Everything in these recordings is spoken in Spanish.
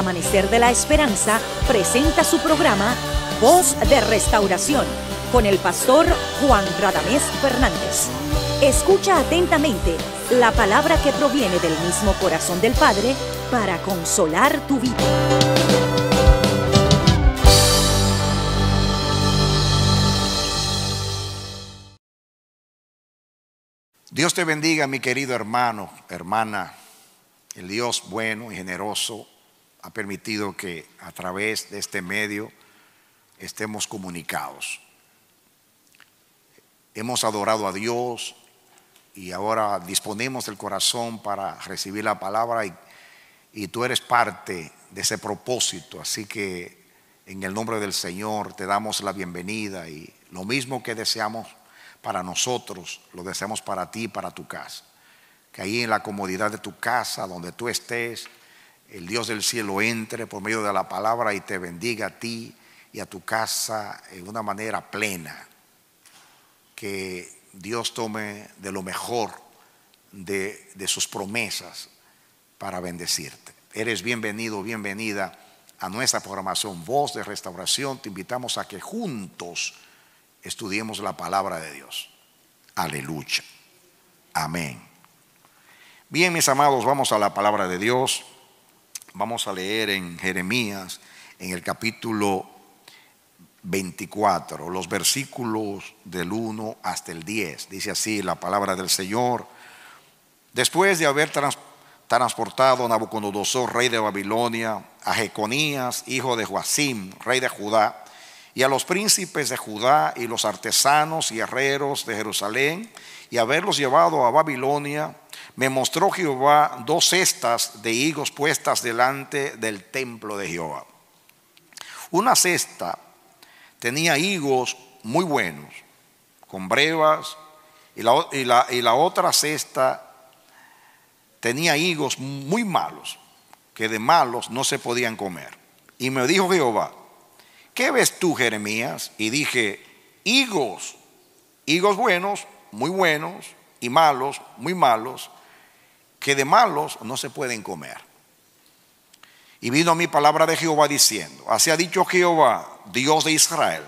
Amanecer de la esperanza, presenta su programa Voz de Restauración con el pastor Juan Radamés Fernández. Escucha atentamente la palabra que proviene del mismo corazón del Padre para consolar tu vida. Dios te bendiga, mi querido hermano, hermana. El Dios bueno y generoso ha permitido que a través de este medio estemos comunicados. Hemos adorado a Dios y ahora disponemos el corazón para recibir la palabra y, y tú eres parte de ese propósito. Así que en el nombre del Señor te damos la bienvenida y lo mismo que deseamos para nosotros, lo deseamos para ti, para tu casa. Que ahí en la comodidad de tu casa, donde tú estés, el Dios del cielo entre por medio de la palabra y te bendiga a ti y a tu casa en una manera plena. Que Dios tome de lo mejor de, de sus promesas para bendecirte. Eres bienvenido, bienvenida a nuestra programación Voz de Restauración. Te invitamos a que juntos estudiemos la palabra de Dios. Aleluya. Amén. Bien, mis amados, vamos a la palabra de Dios. Vamos a leer en Jeremías, en el capítulo 24, los versículos del 1 hasta el 10. Dice así la palabra del Señor. Después de haber trans, transportado a Nabucodonosor, rey de Babilonia, a Jeconías, hijo de Joacim, rey de Judá, y a los príncipes de Judá y los artesanos y herreros de Jerusalén, y haberlos llevado a Babilonia, me mostró Jehová dos cestas de higos puestas delante del templo de Jehová. Una cesta tenía higos muy buenos, con brevas, y la, otra cesta tenía higos muy malos, que de malos no se podían comer. Y me dijo Jehová, ¿qué ves tú, Jeremías? Y dije, higos, higos buenos, muy buenos, y malos, muy malos, que de malos no se pueden comer. Y vino a mi palabra de Jehová diciendo, así ha dicho Jehová, Dios de Israel,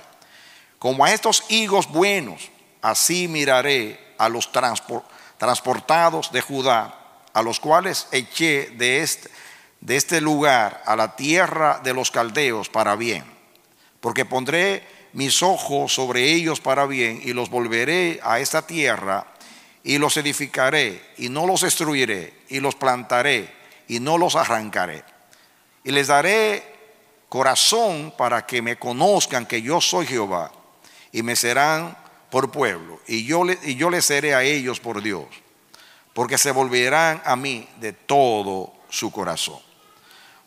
como a estos higos buenos, así miraré a los transportados de Judá, a los cuales eché de este, de este lugar a la tierra de los caldeos para bien, porque pondré mis ojos sobre ellos para bien y los volveré a esta tierra y los edificaré y no los destruiré y los plantaré y no los arrancaré. Y les daré corazón para que me conozcan que yo soy Jehová y me serán por pueblo y yo, y yo les seré a ellos por Dios, porque se volverán a mí de todo su corazón.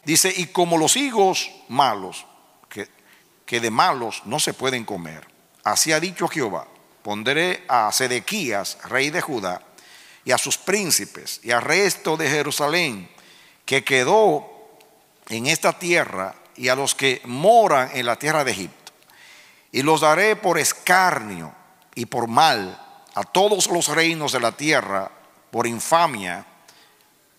Dice, y como los higos malos, que, que de malos no se pueden comer, así ha dicho Jehová, pondré a Sedequías, rey de Judá, y a sus príncipes, y al resto de Jerusalén, que quedó en esta tierra, y a los que moran en la tierra de Egipto. Y los daré por escarnio y por mal a todos los reinos de la tierra, por infamia,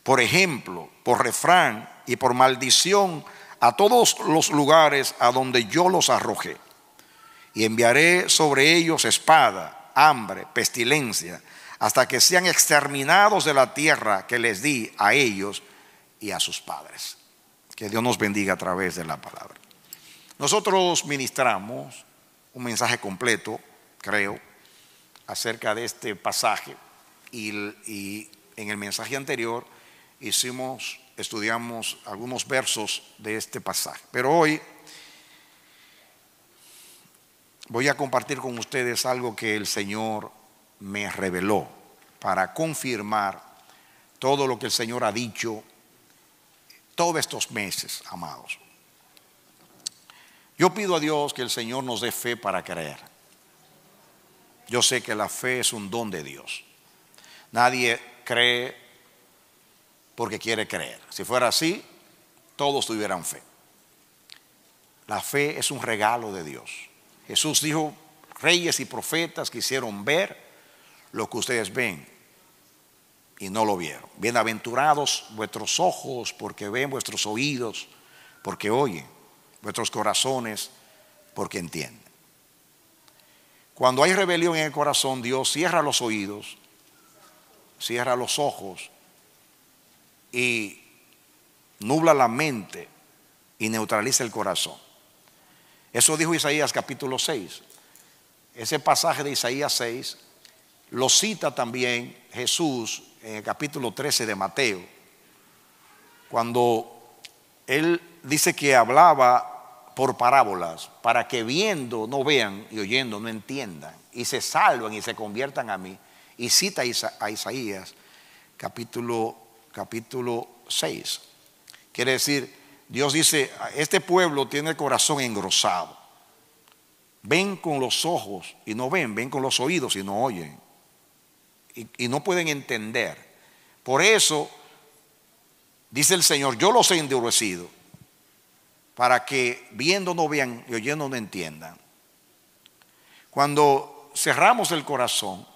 por ejemplo, por refrán y por maldición a todos los lugares a donde yo los arrojé. Y enviaré sobre ellos espada, hambre, pestilencia, hasta que sean exterminados de la tierra que les di a ellos y a sus padres. Que Dios nos bendiga a través de la palabra. Nosotros ministramos un mensaje completo, creo, acerca de este pasaje y, en el mensaje anterior hicimos, estudiamos algunos versos de este pasaje. Pero hoy voy a compartir con ustedes algo que el Señor me reveló para confirmar todo lo que el Señor ha dicho todos estos meses, amados. Yo pido a Dios que el Señor nos dé fe para creer. Yo sé que la fe es un don de Dios. Nadie cree porque quiere creer. Si fuera así, todos tuvieran fe. La fe es un regalo de Dios. Jesús dijo, reyes y profetas quisieron ver lo que ustedes ven y no lo vieron. Bienaventurados vuestros ojos porque ven, vuestros oídos porque oyen, vuestros corazones porque entienden. Cuando hay rebelión en el corazón, Dios cierra los oídos, cierra los ojos y nubla la mente y neutraliza el corazón. Eso dijo Isaías capítulo 6. Ese pasaje de Isaías 6 lo cita también Jesús en el capítulo 13 de Mateo, cuando él dice que hablaba por parábolas, para que viendo no vean y oyendo no entiendan, y se salvan y se conviertan a mí. Y cita a Isaías capítulo, capítulo 6. Quiere decir, Dios dice, este pueblo tiene el corazón engrosado. Ven con los ojos y no ven, ven con los oídos y no oyen. Y, no pueden entender. Por eso, dice el Señor, yo los he endurecido para que viendo no vean y oyendo no entiendan. Cuando cerramos el corazón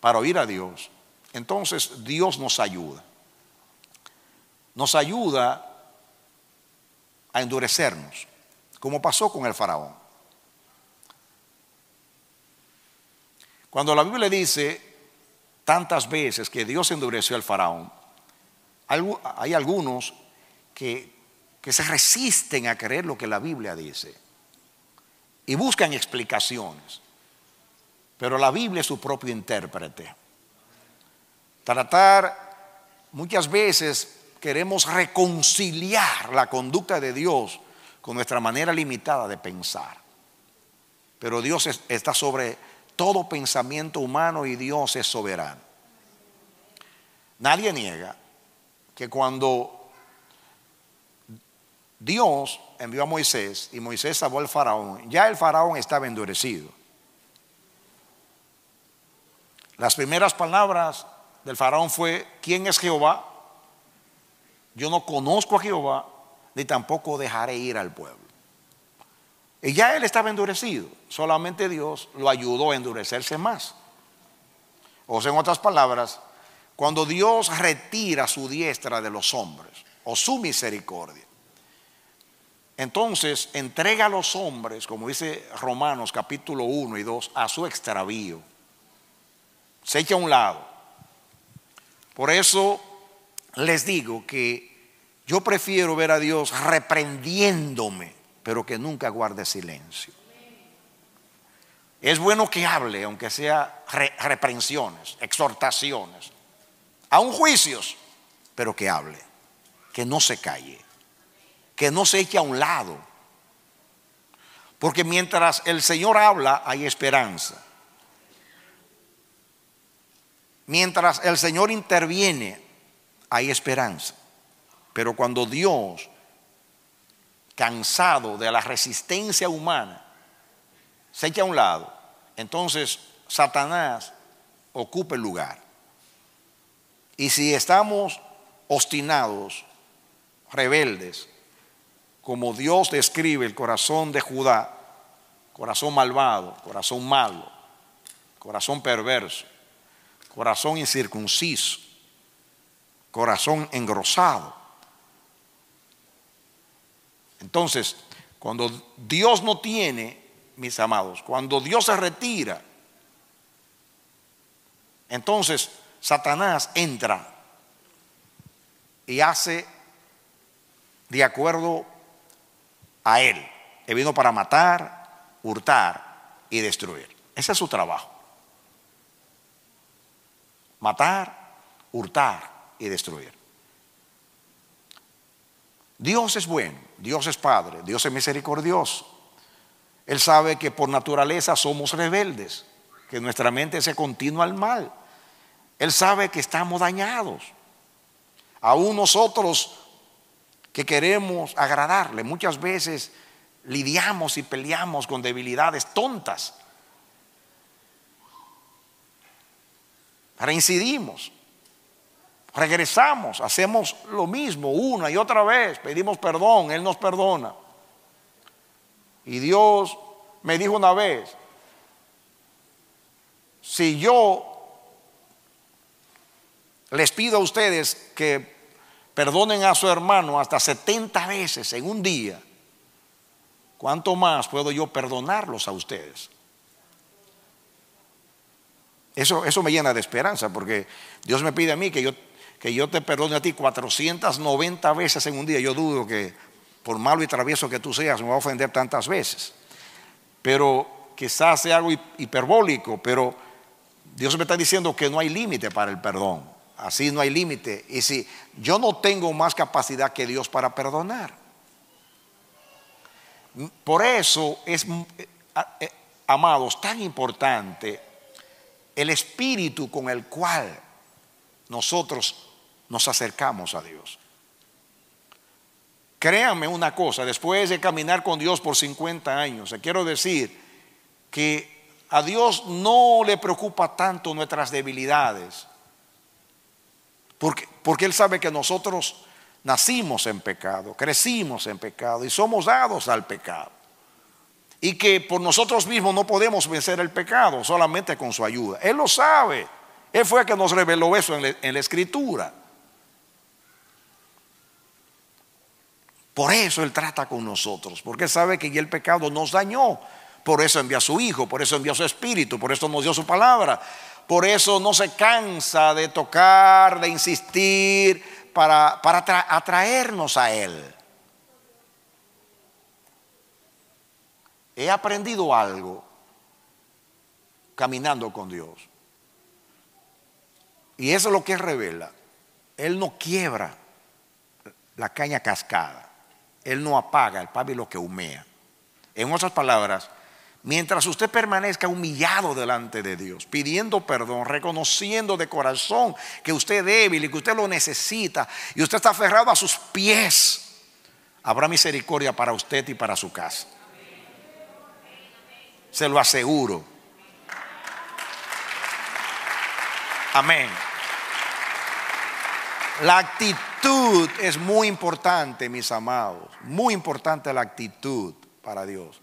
para oír a Dios, entonces Dios nos ayuda. Nos ayuda a endurecernos, como pasó con el faraón. Cuando la Biblia dice tantas veces que Dios endureció al faraón, hay algunos que que se resisten a creer lo que la Biblia dice y buscan explicaciones. Pero la Biblia es su propio intérprete. Tratar, muchas veces queremos reconciliar la conducta de Dios con nuestra manera limitada de pensar. Pero Dios está sobre todo pensamiento humano y Dios es soberano. Nadie niega que cuando Dios envió a Moisés y Moisés salvó al faraón. Ya el faraón estaba endurecido. Las primeras palabras del faraón fue, ¿quién es Jehová? Yo no conozco a Jehová, ni tampoco dejaré ir al pueblo. Y ya él estaba endurecido, solamente Dios lo ayudó a endurecerse más. O sea, en otras palabras, cuando Dios retira su diestra de los hombres, o su misericordia, entonces entrega a los hombres, como dice Romanos capítulo 1 y 2, a su extravío. Se echa a un lado. Por eso les digo que yo prefiero ver a Dios reprendiéndome, pero que nunca guarde silencio. Es bueno que hable, aunque sea reprensiones, exhortaciones, aún juicios, pero que hable, que no se calle que no se eche a un lado. Porque mientras el Señor habla, hay esperanza. Mientras el Señor interviene, hay esperanza. Pero cuando Dios, cansado de la resistencia humana, se echa a un lado, entonces Satanás ocupa el lugar. Y si estamos obstinados, rebeldes, como Dios describe el corazón de Judá, corazón malvado, corazón malo, corazón perverso, corazón incircunciso, corazón engrosado. Entonces, cuando Dios no tiene, mis amados, cuando Dios se retira, entonces Satanás entra y hace de acuerdo a Él. Él vino para matar, hurtar y destruir. Ese es su trabajo. Matar, hurtar y destruir. Dios es bueno, Dios es Padre, Dios es misericordioso. Él sabe que por naturaleza somos rebeldes, que nuestra mente se continúa al mal. Él sabe que estamos dañados. Aún nosotros que queremos agradarle, muchas veces lidiamos y peleamos con debilidades tontas. Reincidimos, regresamos, hacemos lo mismo una y otra vez, pedimos perdón, Él nos perdona. Y Dios me dijo una vez, si yo les pido a ustedes que perdonen a su hermano hasta 70 veces en un día, ¿cuánto más puedo yo perdonarlos a ustedes? Eso, eso me llena de esperanza porque Dios me pide a mí que yo, que yo te perdone a ti 490 veces en un día. Yo dudo que por malo y travieso que tú seas, me va a ofender tantas veces. Pero quizás sea algo hiperbólico, pero Dios me está diciendo que no hay límite para el perdón. Así no hay límite. Y si yo no tengo más capacidad que Dios para perdonar. Por eso es, eh, eh, amados, tan importante el espíritu con el cual nosotros nos acercamos a Dios. Créanme una cosa, después de caminar con Dios por 50 años, quiero decir que a Dios no le preocupa tanto nuestras debilidades, porque, porque Él sabe que nosotros nacimos en pecado, crecimos en pecado y somos dados al pecado. Y que por nosotros mismos no podemos vencer el pecado, solamente con su ayuda. Él lo sabe. Él fue el que nos reveló eso en en la escritura. Por eso Él trata con nosotros, porque sabe que ya el pecado nos dañó. Por eso envía a su Hijo, por eso envía a su Espíritu, por eso nos dio su palabra. Por eso no se cansa de tocar, de insistir, para, para atraernos a Él. He aprendido algo caminando con Dios. Y eso es lo que revela. Él no quiebra la caña cascada. Él no apaga el pábilo que humea. En otras palabras, mientras usted permanezca humillado delante de Dios, pidiendo perdón, reconociendo de corazón que usted es débil y que usted lo necesita, y usted está aferrado a sus pies, habrá misericordia para usted y para su casa. Se lo aseguro. Amén. La actitud es muy importante, mis amados. Muy importante la actitud para Dios.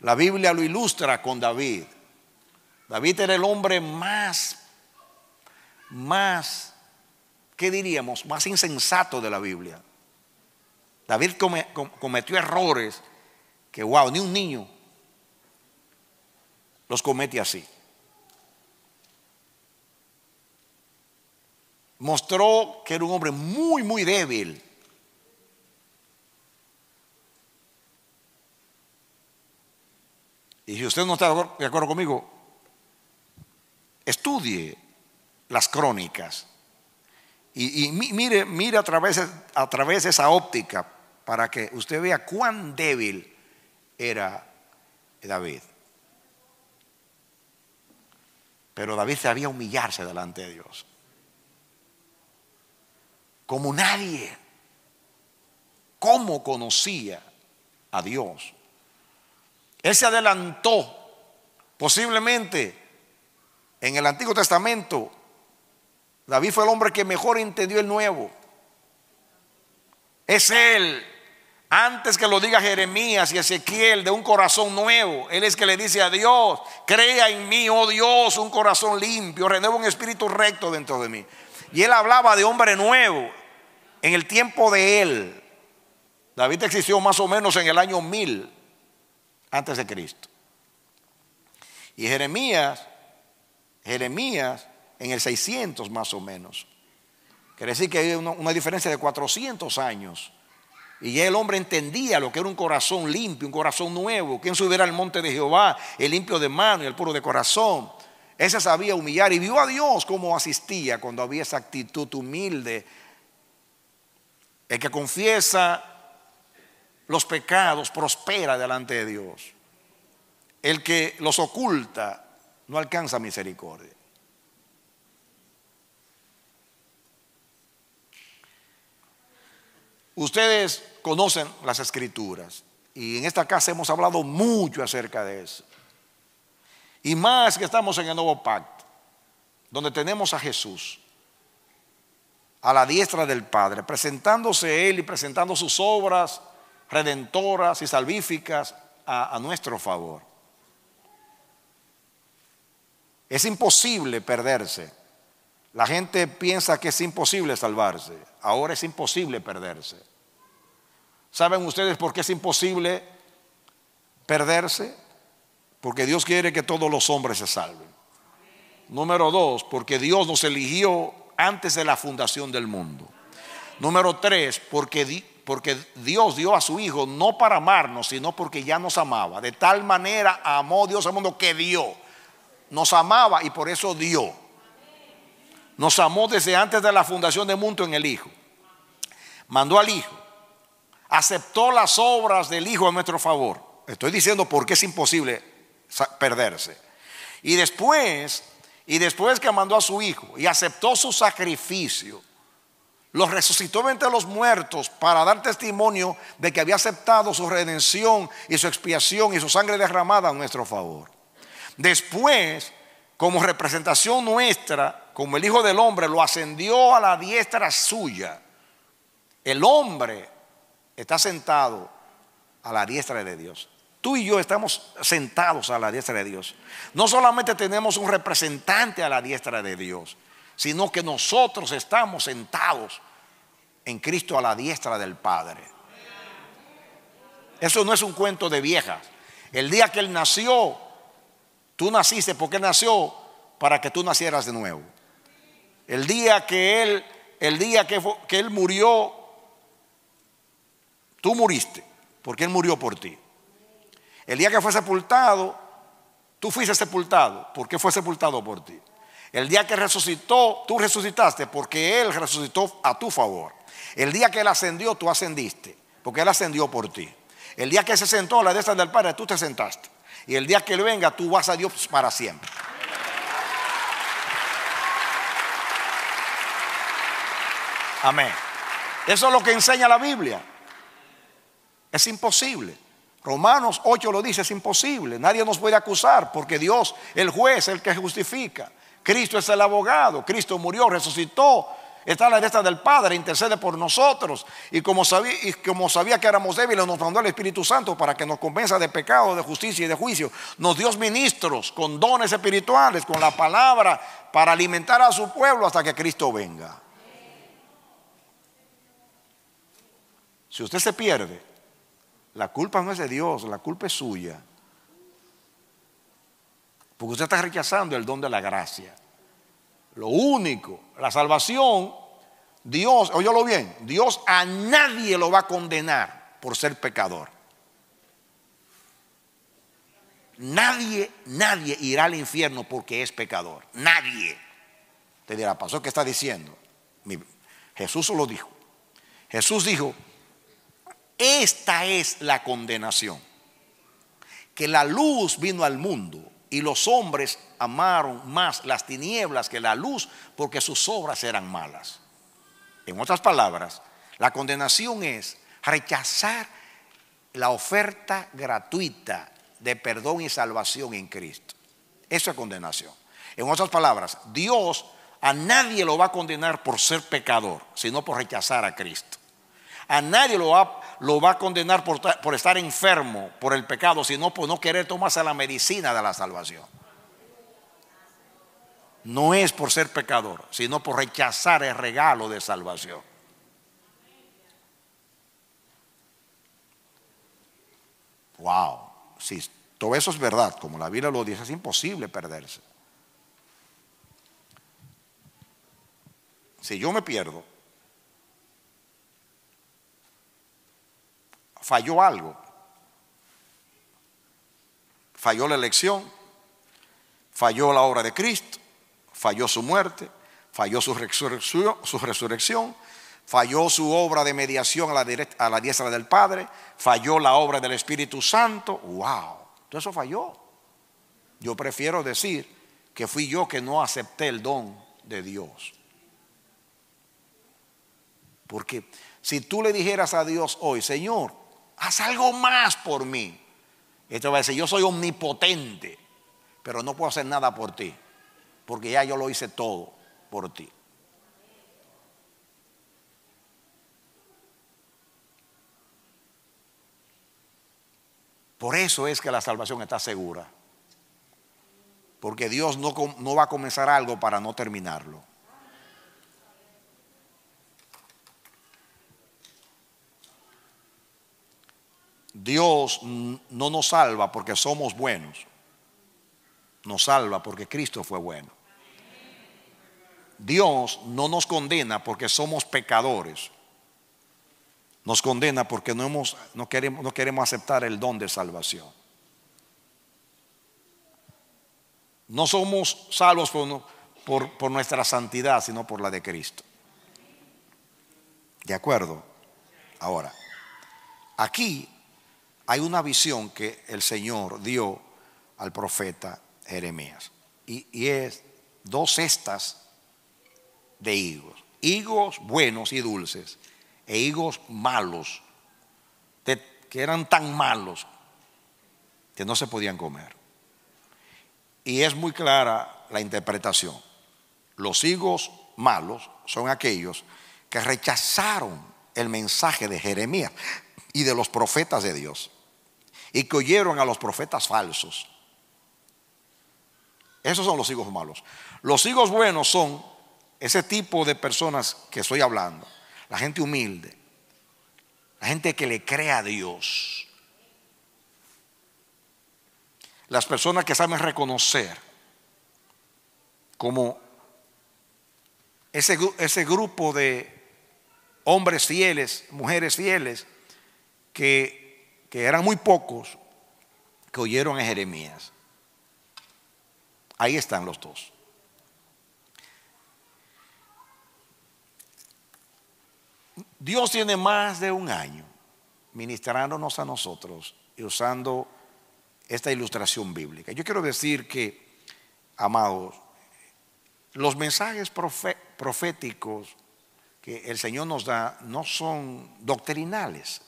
La Biblia lo ilustra con David. David era el hombre más, más, ¿qué diríamos? Más insensato de la Biblia. David cometió errores que, wow, ni un niño los comete así. Mostró que era un hombre muy, muy débil. Y si usted no está de acuerdo conmigo, estudie las crónicas y, mire, mire a, través, a través de esa óptica para que usted vea cuán débil era David. Pero David sabía humillarse delante de Dios como nadie. ¿Cómo conocía a Dios? Él se adelantó posiblemente en el Antiguo Testamento. David fue el hombre que mejor entendió el nuevo. Es él, antes que lo diga Jeremías y Ezequiel, de un corazón nuevo. Él es que le dice a Dios, crea en mí, oh Dios, un corazón limpio, renueva un espíritu recto dentro de mí. Y él hablaba de hombre nuevo en el tiempo de él. David existió más o menos en el año 1000 antes de Cristo. Y Jeremías, Jeremías en el 600 más o menos. Quiere decir que hay una, diferencia de 400 años. Y ya el hombre entendía lo que era un corazón limpio, un corazón nuevo. Quien subiera al monte de Jehová, el limpio de mano y el puro de corazón. Ese sabía humillar y vio a Dios como asistía cuando había esa actitud humilde. El que confiesa los pecados prospera delante de Dios. El que los oculta no alcanza misericordia. Ustedes conocen las escrituras y en esta casa hemos hablado mucho acerca de eso. Y más que estamos en el nuevo pacto, donde tenemos a Jesús a la diestra del Padre, presentándose Él y presentando sus obras redentoras y salvíficas a, a nuestro favor. Es imposible perderse. La gente piensa que es imposible salvarse. Ahora es imposible perderse. ¿Saben ustedes por qué es imposible perderse? Porque Dios quiere que todos los hombres se salven. Número dos, porque Dios nos eligió antes de la fundación del mundo. Número tres, porque, Dios dio a su Hijo no para amarnos, sino porque ya nos amaba. De tal manera amó Dios al mundo que dio. Nos amaba y por eso dio. Nos amó desde antes de la fundación del mundo en el Hijo. Mandó al Hijo aceptó las obras del Hijo a nuestro favor. Estoy diciendo porque es imposible perderse. Y después, y después que mandó a su Hijo y aceptó su sacrificio, los resucitó entre los muertos para dar testimonio de que había aceptado su redención y su expiación y su sangre derramada a nuestro favor. Después, como representación nuestra, como el Hijo del Hombre, lo ascendió a la diestra suya. El hombre está sentado a la diestra de Dios. Tú y yo estamos sentados a la diestra de Dios. No solamente tenemos un representante a la diestra de Dios, sino que nosotros estamos sentados en Cristo a la diestra del Padre. Eso no es un cuento de viejas. El día que Él nació, tú naciste porque Él nació para que tú nacieras de nuevo. El día que Él, el día que, que Él murió, Tú muriste, porque Él murió por ti. El día que fue sepultado, tú fuiste sepultado, porque fue sepultado por ti. El día que resucitó, tú resucitaste, porque Él resucitó a tu favor. El día que Él ascendió, tú ascendiste, porque Él ascendió por ti. El día que se sentó a la diestra del Padre, tú te sentaste. Y el día que Él venga, tú vas a Dios para siempre. Amén. Eso es lo que enseña la Biblia. Es imposible. Romanos 8 lo dice, es imposible. Nadie nos puede acusar porque Dios, el juez, el que justifica. Cristo es el abogado. Cristo murió, resucitó. Está a la derecha del Padre, intercede por nosotros. Y como, sabía, y como sabía que éramos débiles, nos mandó el Espíritu Santo para que nos convenza de pecado, de justicia y de juicio. Nos dio ministros con dones espirituales, con la palabra, para alimentar a su pueblo hasta que Cristo venga. Si usted se pierde, la culpa no es de Dios, la culpa es suya. Porque usted está rechazando el don de la gracia. Lo único, la salvación, Dios, óyelo bien, Dios a nadie lo va a condenar por ser pecador. Nadie, nadie irá al infierno porque es pecador. Nadie. Te dirá, pasó, ¿qué está diciendo? Jesús lo dijo. Jesús dijo, esta es la condenación. Que la luz vino al mundo y los hombres amaron más las tinieblas que la luz porque sus obras eran malas. En otras palabras, la condenación es rechazar la oferta gratuita de perdón y salvación en Cristo. Eso es condenación. En otras palabras, Dios a nadie lo va a condenar por ser pecador, sino por rechazar a Cristo. A nadie lo va, lo va a condenar por, por, estar enfermo por el pecado, sino por no querer tomarse la medicina de la salvación. No es por ser pecador, sino por rechazar el regalo de salvación. Wow, si todo eso es verdad, como la Biblia lo dice, es imposible perderse. Si yo me pierdo, falló algo. Falló la elección, falló la obra de Cristo, falló su muerte, falló su resurrección, su resurrección Falló su obra de mediación a la, a la diestra del Padre. Falló la obra del Espíritu Santo. ¡Wow! Todo eso falló. Yo prefiero decir que fui yo que no acepté el don de Dios. Porque si tú le dijeras a Dios hoy, Señor, haz algo más por mí. Esto va a decir, yo soy omnipotente, pero no puedo hacer nada por ti, porque ya yo lo hice todo por ti. Por eso es que la salvación está segura. Porque Dios no, no va a comenzar algo para no terminarlo. Dios no nos salva porque somos buenos. Nos salva porque Cristo fue bueno. Dios no nos condena porque somos pecadores. Nos condena porque no, hemos, no, queremos, no queremos aceptar el don de salvación. No somos salvos por- por nuestra santidad, sino por la de Cristo. ¿De acuerdo? Ahora, aquí hay una visión que el Señor dio al profeta Jeremías. Y, es dos cestas de higos. Higos buenos y dulces e higos malos, que eran tan malos que no se podían comer. Y es muy clara la interpretación. Los higos malos son aquellos que rechazaron el mensaje de Jeremías y de los profetas de Dios y que oyeron a los profetas falsos. Esos son los higos malos. Los higos buenos son ese tipo de personas que estoy hablando. La gente humilde. La gente que le cree a Dios. Las personas que saben reconocer como ese, ese grupo de hombres fieles, mujeres fieles, que, que eran muy pocos, que oyeron a Jeremías. Ahí están los dos. Dios tiene más de un año ministrándonos a nosotros y usando esta ilustración bíblica. Yo quiero decir que, amados, los mensajes proféticos que el Señor nos da no son doctrinales,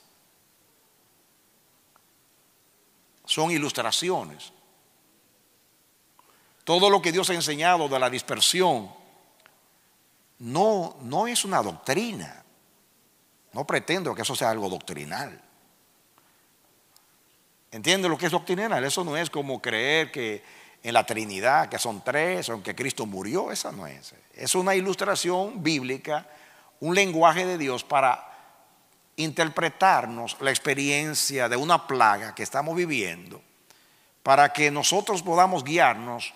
son ilustraciones. Todo lo que Dios ha enseñado de la dispersión no, no es una doctrina. No pretendo que eso sea algo doctrinal. ¿Entiende lo que es doctrinal? Eso no es como creer que en la Trinidad, que son tres, o que Cristo murió. Esa no es. Es una ilustración bíblica, un lenguaje de Dios para interpretarnos la experiencia de una plaga que estamos viviendo, para que nosotros podamos guiarnos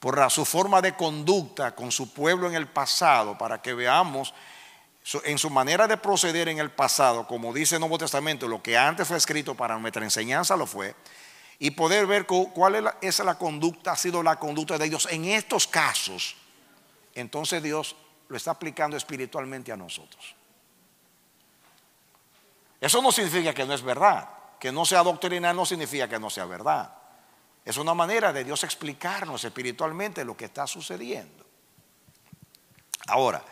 por su forma de conducta con su pueblo en el pasado, para que veamos en su manera de proceder en el pasado, como dice el Nuevo Testamento, lo que antes fue escrito para nuestra enseñanza lo fue, y poder ver cu- cuál es la, la conducta, ha sido la conducta de Dios en estos casos. Entonces Dios lo está aplicando espiritualmente a nosotros. Eso no significa que no es verdad. Que no sea doctrinal no significa que no sea verdad. Es una manera de Dios explicarnos espiritualmente lo que está sucediendo. Ahora,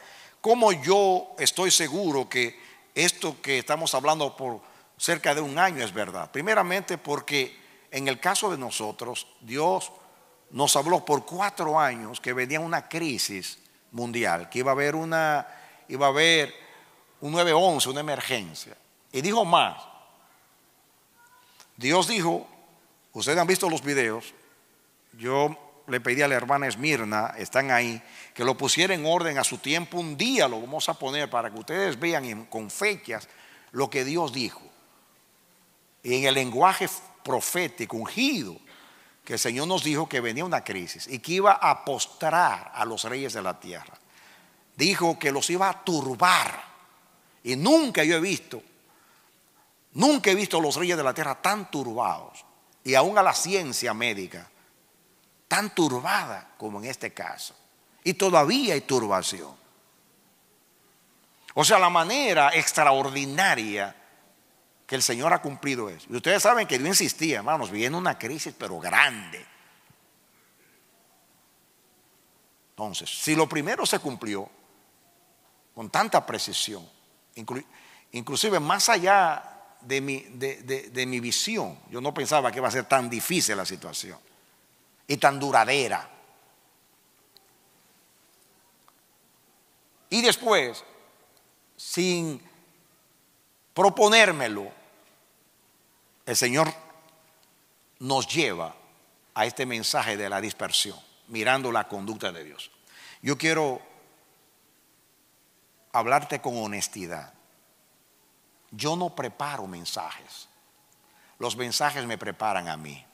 ¿cómo yo estoy seguro que esto que estamos hablando por cerca de un año es verdad? Primeramente porque en el caso de nosotros, Dios nos habló por cuatro años que venía una crisis mundial, que iba a haber una, iba a haber un 911, una emergencia. Y dijo más. Dios dijo, ustedes han visto los videos, yo le pedí a la hermana Esmirna, están ahí, que lo pusiera en orden a su tiempo. Un día lo vamos a poner para que ustedes vean con fechas lo que Dios dijo. Y en el lenguaje profético, ungido, que el Señor nos dijo que venía una crisis y que iba a postrar a los reyes de la tierra. Dijo que los iba a turbar. Y nunca yo he visto, nunca he visto a los reyes de la tierra tan turbados. Y aún a la ciencia médica tan turbada como en este caso. Y todavía hay turbación. O sea, la manera extraordinaria que el Señor ha cumplido eso. Y ustedes saben que Dios insistía, hermanos, viene una crisis, pero grande. Entonces, si lo primero se cumplió con tanta precisión, inclu- inclusive más allá de mi, de- de- de mi visión, yo no pensaba que iba a ser tan difícil la situación y tan duradera. Y después, sin proponérmelo, el Señor nos lleva a este mensaje de la dispersión, mirando la conducta de Dios. Yo quiero hablarte con honestidad. Yo no preparo mensajes. Los mensajes me preparan a mí.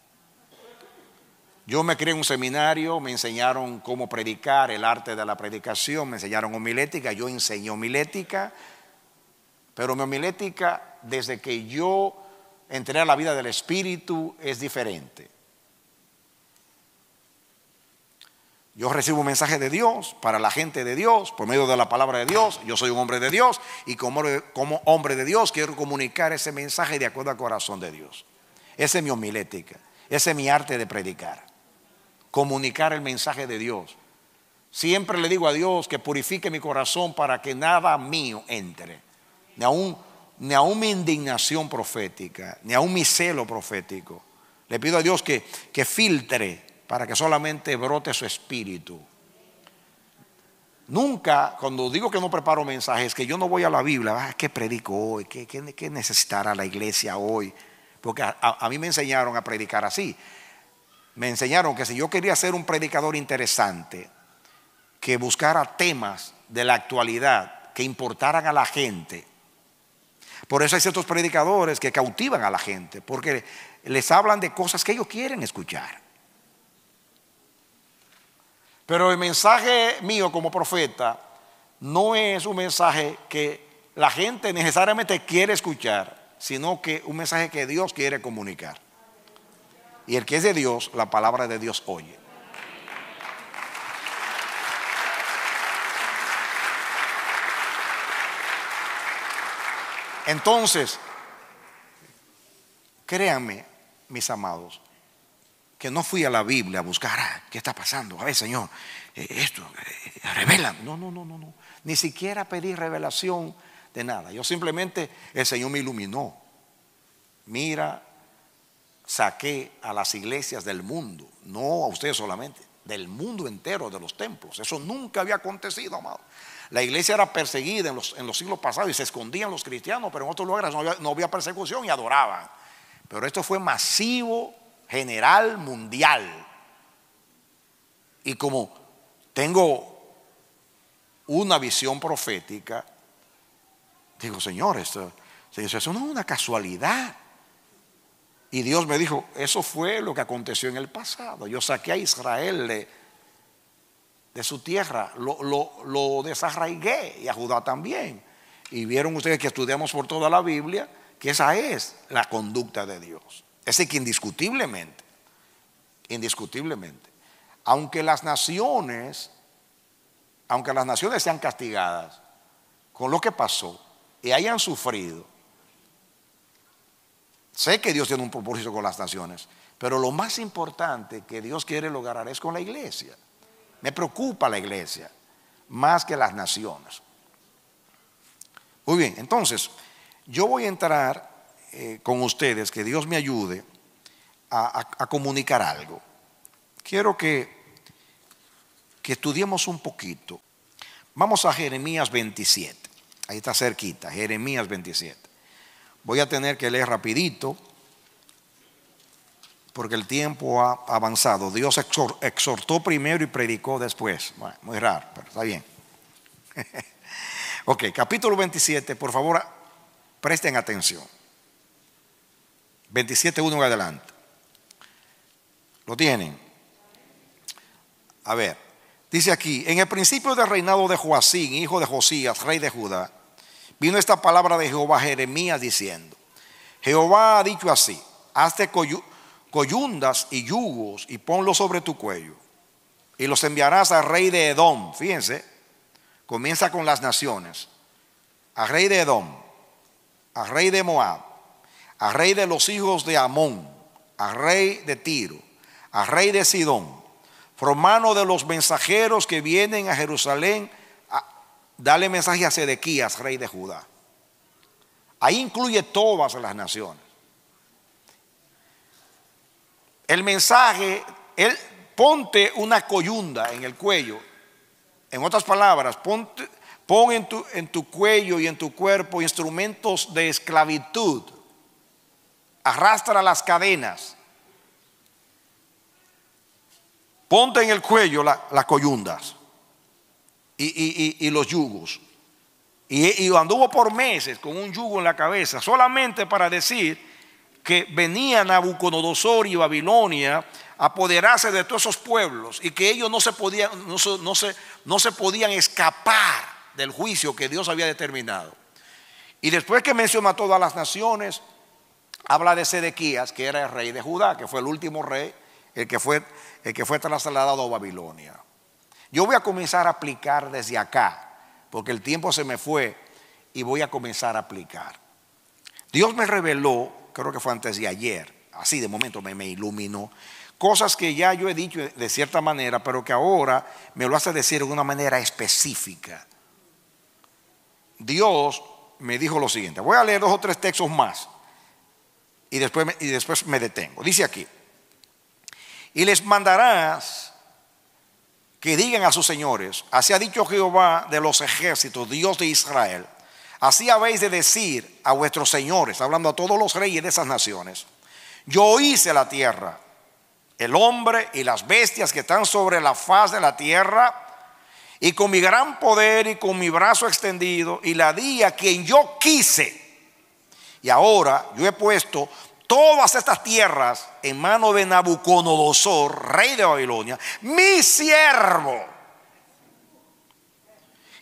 Yo me crié en un seminario, me enseñaron cómo predicar, el arte de la predicación, me enseñaron homilética, yo enseñé homilética, pero mi homilética, desde que yo entré a la vida del Espíritu, es diferente. Yo recibo un mensaje de Dios para la gente de Dios, por medio de la palabra de Dios. Yo soy un hombre de Dios y como, como hombre de Dios quiero comunicar ese mensaje de acuerdo al corazón de Dios. Esa es mi homilética, ese es mi arte de predicar. Comunicar el mensaje de Dios. Siempre le digo a Dios que purifique mi corazón para que nada mío entre, ni aún, ni aún mi indignación profética, ni aún mi celo profético. Le pido a Dios que, que filtre para que solamente brote su espíritu. Nunca, cuando digo que no preparo mensajes, que yo no voy a la Biblia, ah, ¿qué predico hoy? ¿Qué, qué, qué necesitará la iglesia hoy? Porque a, a, a mí me enseñaron a predicar así. Me enseñaron que si yo quería ser un predicador interesante, que buscara temas de la actualidad que importaran a la gente. Por eso hay ciertos predicadores que cautivan a la gente, porque les hablan de cosas que ellos quieren escuchar. Pero el mensaje mío como profeta no es un mensaje que la gente necesariamente quiere escuchar, sino que un mensaje que Dios quiere comunicar. Y el que es de Dios, la palabra de Dios oye. Entonces, créanme, mis amados, que no fui a la Biblia a buscar, ah, ¿qué está pasando? A ver, Señor, eh, esto, eh, revelan. No, no, no, no, no. Ni siquiera pedí revelación de nada. Yo simplemente, el Señor me iluminó. Mira, saqué a las iglesias del mundo, no a ustedes solamente, del mundo entero, de los templos. Eso nunca había acontecido, amado. La iglesia era perseguida en los, en los siglos pasados y se escondían los cristianos, pero en otros lugares no había, no había persecución y adoraban. Pero esto fue masivo, general, mundial. Y como tengo una visión profética, digo, Señor, esto, eso no es una casualidad. Y Dios me dijo, eso fue lo que aconteció en el pasado. Yo saqué a Israel de, su tierra, lo, lo, lo, desarraigué y a Judá también. Y vieron ustedes que estudiamos por toda la Biblia que esa es la conducta de Dios. Es que indiscutiblemente, indiscutiblemente, aunque las naciones, aunque las naciones sean castigadas con lo que pasó y hayan sufrido, Sé que Dios tiene un propósito con las naciones, pero lo más importante que Dios quiere lograr es con la iglesia. Me preocupa la iglesia más que las naciones. Muy bien, entonces yo voy a entrar eh, con ustedes, que Dios me ayude a, comunicar algo. Quiero que, que estudiemos un poquito. Vamos a Jeremías 27. Ahí está cerquita, Jeremías 27. Voy a tener que leer rapidito porque el tiempo ha avanzado. Dios exhortó primero y predicó después. Bueno, muy raro, pero está bien. ok, capítulo 27, por favor, presten atención. 27, 1 en adelante. ¿Lo tienen? A ver, dice aquí, en el principio del reinado de Joacín, hijo de Josías, rey de Judá, vino esta palabra de Jehová a Jeremías diciendo, Jehová ha dicho así, hazte coyundas y yugos y ponlos sobre tu cuello y los enviarás al rey de Edom. Fíjense, comienza con las naciones. al rey de Edom, al rey de Moab, al rey de los hijos de Amón, al rey de Tiro, al rey de Sidón, por mano de los mensajeros que vienen a Jerusalén, a, dale mensaje a Sedequías, rey de Judá. Ahí incluye todas las naciones. El mensaje, él ponte una coyunda en el cuello. En otras palabras, ponte, pon en tu, en tu cuello y en tu cuerpo instrumentos de esclavitud. Arrastra las cadenas. Ponte en el cuello la- las coyundas y, los yugos. Y, anduvo por meses con un yugo en la cabeza, solamente para decir que venía Nabucodonosor y Babilonia a apoderarse de todos esos pueblos y que ellos no se podían, no se, no se- no se podían escapar del juicio que Dios había determinado. Y después que menciona a todas las naciones, habla de Sedequías, que era el rey de Judá, que fue el último rey, el que fue, el que fue trasladado a Babilonia. Yo voy a comenzar a aplicar desde acá, porque el tiempo se me fue y voy a comenzar a aplicar. Dios me reveló, creo que fue antes de ayer, así de momento me, me iluminó, cosas que ya yo he dicho de cierta manera, pero que ahora me lo hace decir de una manera específica. Dios me dijo lo siguiente, voy a leer dos o tres textos más y después me, y después me detengo. Dice aquí, y les mandarás que digan a sus señores, así ha dicho Jehová de los ejércitos, Dios de Israel, así habéis de decir a vuestros señores, hablando a todos los reyes de esas naciones, yo hice la tierra, el hombre y las bestias que están sobre la faz de la tierra, y con mi gran poder y con mi brazo extendido, y la di a quien yo quise. Y ahora yo he puesto todas estas tierras en mano de Nabucodonosor, rey de Babilonia, mi siervo.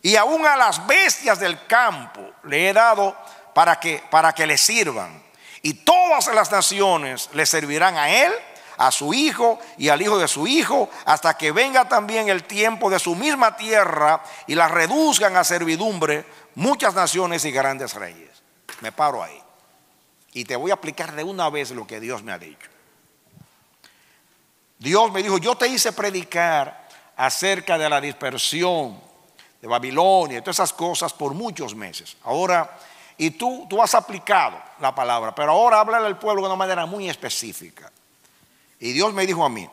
Y aún a las bestias del campo le he dado para que, para que le sirvan. Y todas las naciones le servirán a él, a su hijo y al hijo de su hijo, hasta que venga también el tiempo de su misma tierra y la reduzcan a servidumbre muchas naciones y grandes reyes. Me paro ahí. Y te voy a aplicar de una vez lo que Dios me ha dicho. Dios me dijo, yo te hice predicar acerca de la dispersión de Babilonia y todas esas cosas por muchos meses. Ahora, y tú, tú has aplicado la palabra, pero ahora háblale al pueblo de una manera muy específica. Y Dios me dijo a mí,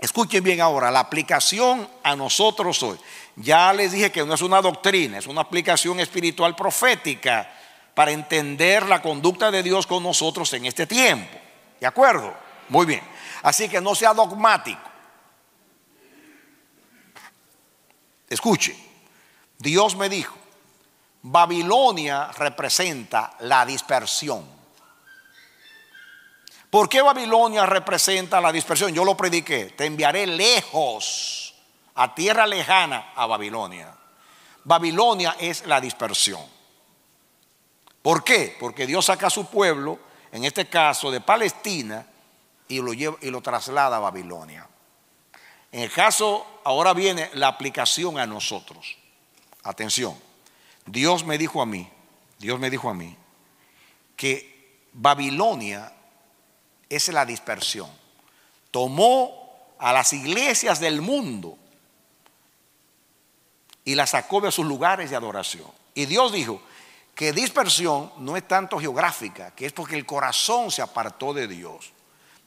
escuchen bien ahora, la aplicación a nosotros hoy. Ya les dije que no es una doctrina, es una aplicación espiritual profética para entender la conducta de Dios con nosotros en este tiempo. ¿De acuerdo? Muy bien. Así que no sea dogmático. Escuche, Dios me dijo, Babilonia representa la dispersión. ¿Por qué Babilonia representa la dispersión? Yo lo prediqué. Te enviaré lejos, a tierra lejana, a Babilonia. Babilonia es la dispersión. ¿Por qué? Porque Dios saca a su pueblo, en este caso de Palestina, y lo, lleva, y lo traslada a Babilonia. En el caso, ahora viene la aplicación a nosotros. Atención, Dios me dijo a mí, Dios me dijo a mí, que Babilonia es la dispersión. Tomó a las iglesias del mundo y las sacó de sus lugares de adoración. Y Dios dijo que dispersión no es tanto geográfica, que es porque el corazón se apartó de Dios.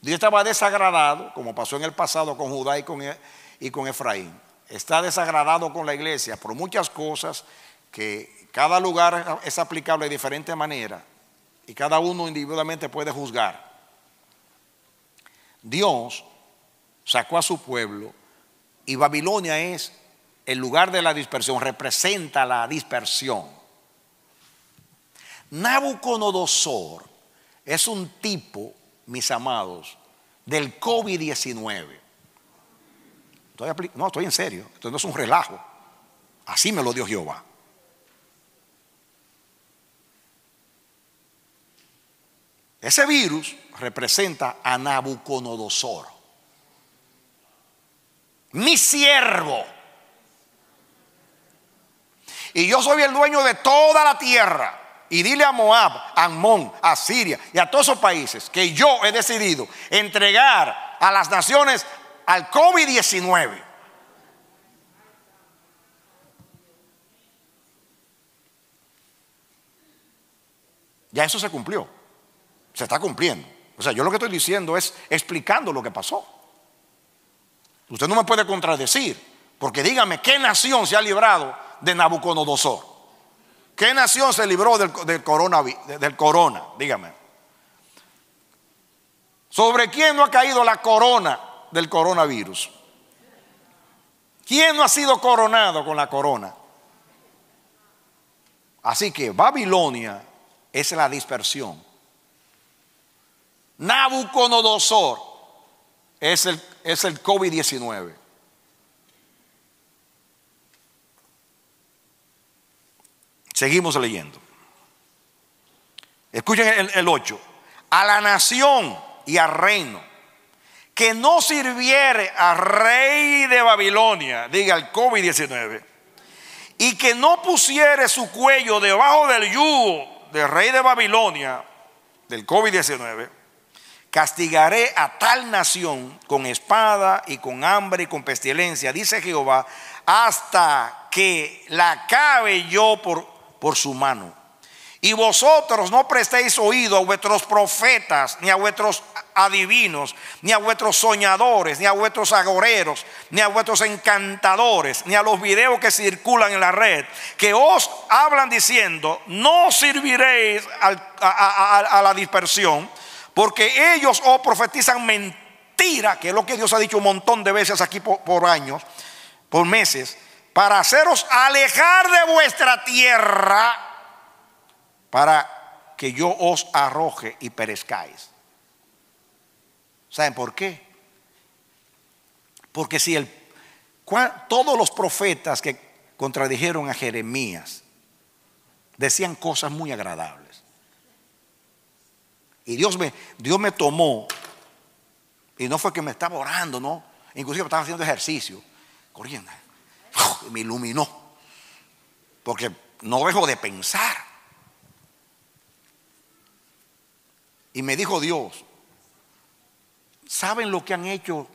Dios estaba desagradado, como pasó en el pasado con Judá y con, y con Efraín. Está desagradado con la iglesia por muchas cosas que cada lugar es aplicable de diferente manera y cada uno individualmente puede juzgar. Dios sacó a su pueblo y Babilonia es el lugar de la dispersión, representa la dispersión. Nabucodonosor es un tipo, mis amados, del COVID-19. Estoy no, estoy en serio, esto no es un relajo. Así me lo dio Jehová. Ese virus representa a Nabucodonosor. Mi siervo. Y yo soy el dueño de toda la tierra. Y dile a Moab, a Amón, a Siria y a todos esos países que yo he decidido entregar a las naciones al COVID-19. Ya eso se cumplió. Se está cumpliendo. O sea, yo lo que estoy diciendo es explicando lo que pasó. Usted no me puede contradecir, porque dígame, ¿qué nación se ha librado de Nabucodonosor? ¿Qué nación se libró del, corona? Dígame. ¿Sobre quién no ha caído la corona del coronavirus? ¿Quién no ha sido coronado con la corona? Así que Babilonia es la dispersión. Nabucodonosor es el, es el COVID-19. Seguimos leyendo. Escuchen el, el 8. A la nación y al reino que no sirviere al rey de Babilonia, diga el COVID-19, y que no pusiere su cuello debajo del yugo del rey de Babilonia, del COVID-19, castigaré a tal nación con espada y con hambre y con pestilencia, dice Jehová, hasta que la acabe yo por, por su mano. Y vosotros no prestéis oído a vuestros profetas, ni a vuestros adivinos, ni a vuestros soñadores, ni a vuestros agoreros, ni a vuestros encantadores, ni a los videos que circulan en la red, que os hablan diciendo, no serviréis a, la dispersión, porque ellos os profetizan mentira, que es lo que Dios ha dicho un montón de veces aquí por años, por meses, para haceros alejar de vuestra tierra para que yo os arroje y perezcáis. ¿Saben por qué? Porque si el, todos los profetas que contradijeron a Jeremías decían cosas muy agradables. Y Dios me, Dios me tomó, y no fue que me estaba orando, no. Inclusive estaba haciendo ejercicio, corriendo. Me iluminó. Porque no dejo de pensar. Y me dijo Dios, ¿saben lo que han hecho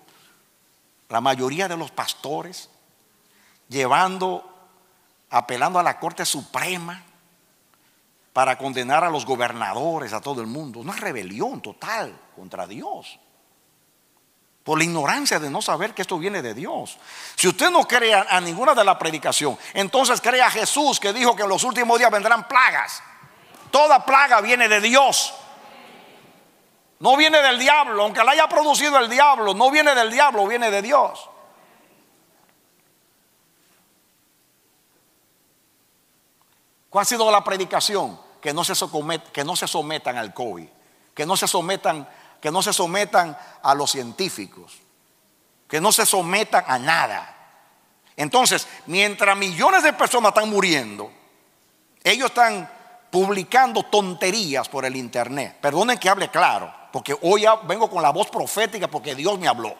la mayoría de los pastores? Llevando, apelando a la Corte Suprema para condenar a los gobernadores, a todo el mundo. Una rebelión total contra Dios. Por la ignorancia de no saber que esto viene de Dios. Si usted no cree a, ninguna de la predicación, entonces crea a Jesús que dijo que en los últimos días vendrán plagas. Toda plaga viene de Dios. No viene del diablo, aunque la haya producido el diablo, no viene del diablo, viene de Dios. ¿Cuál ha sido la predicación? Que no se, que no se sometan al COVID, que no se sometan, que no se sometan a los científicos, que no se sometan a nada. Entonces, mientras millones de personas están muriendo, ellos están publicando tonterías por el internet. Perdonen que hable claro, porque hoy vengo con la voz profética porque Dios me habló.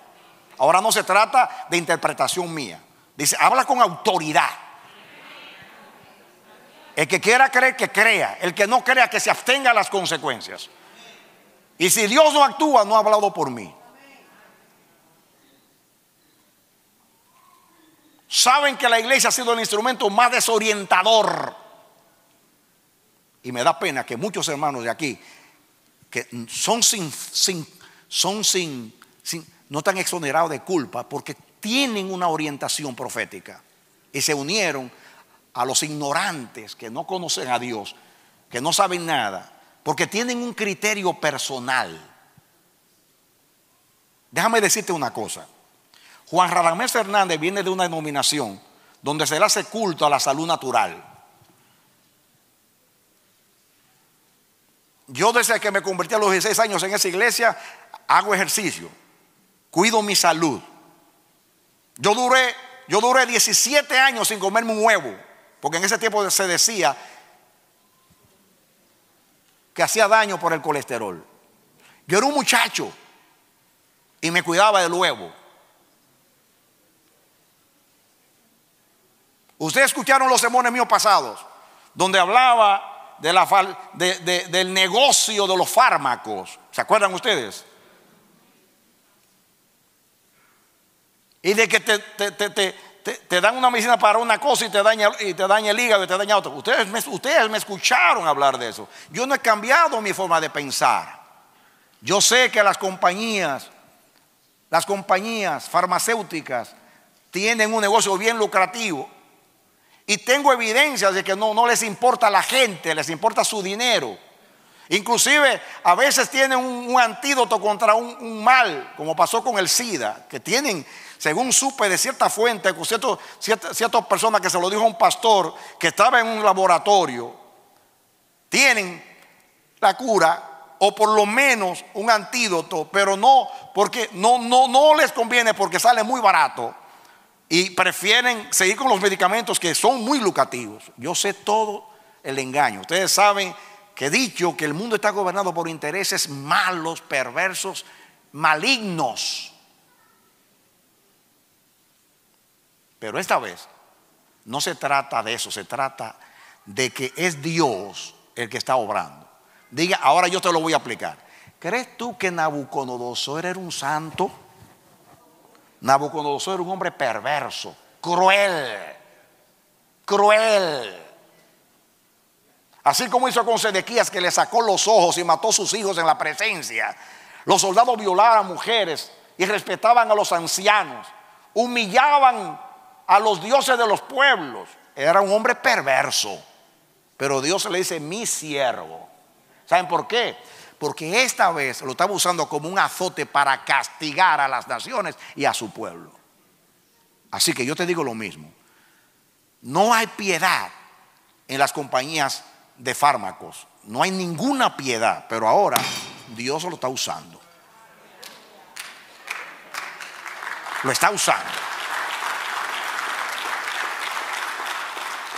Ahora no se trata de interpretación mía. Dice, habla con autoridad. El que quiera creer, que crea. El que no crea, que se abstenga a las consecuencias. Y si Dios no actúa, no ha hablado por mí. Saben que la iglesia ha sido el instrumento más desorientador. Y me da pena que muchos hermanos de aquí, que son sin, sin- son sin, sin- no están exonerados de culpa porque tienen una orientación profética y se unieron a los ignorantes que no conocen a Dios, que no saben nada, porque tienen un criterio personal. Déjame decirte una cosa. Juan Radamés Fernández viene de una denominación donde se le hace culto a la salud natural. Yo desde que me convertí a los 16 años en esa iglesia, hago ejercicio, cuido mi salud. Yo duré, yo duré 17 años sin comerme un huevo, porque en ese tiempo se decía que hacía daño por el colesterol. Yo era un muchacho y me cuidaba del huevo. Ustedes escucharon los sermones míos pasados, donde hablaba de la del negocio de los fármacos. ¿Se acuerdan ustedes? Y de que te- te- dan una medicina para una cosa y te daña, y te daña el hígado y te daña otra. Ustedes me, ustedes me escucharon hablar de eso. Yo no he cambiado mi forma de pensar. Yo sé que las compañías, las compañías farmacéuticas tienen un negocio bien lucrativo. Y tengo evidencias de que no, no les importa la gente, les importa su dinero. Inclusive a veces tienen un, antídoto contra un mal, como pasó con el SIDA, que tienen, según supe de cierta fuente, con ciertas personas que se lo dijo a un pastor que estaba en un laboratorio, tienen la cura o por lo menos un antídoto, pero no porque no, no, no les conviene porque sale muy barato y prefieren seguir con los medicamentos que son muy lucrativos. Yo sé todo el engaño. Ustedes saben que he dicho que el mundo está gobernado por intereses malos, perversos, malignos. Pero esta vez no se trata de eso, se trata de que es Dios el que está obrando. Diga, ahora yo te lo voy a aplicar. ¿Crees tú que Nabucodonosor era un santo? Nabucodonosor era un hombre perverso, cruel, cruel. Así como hizo con Sedequías que le sacó los ojos y mató a sus hijos en la presencia. Los soldados violaban a mujeres y respetaban a los ancianos. Humillaban a los dioses de los pueblos. Era un hombre perverso. Pero Dios le dice mi siervo. ¿Saben por qué? Porque esta vez lo estaba usando como un azote para castigar a las naciones y a su pueblo. Así que yo te digo lo mismo. No hay piedad en las compañías de fármacos. No hay ninguna piedad, pero ahora Dios lo está usando. Lo está usando.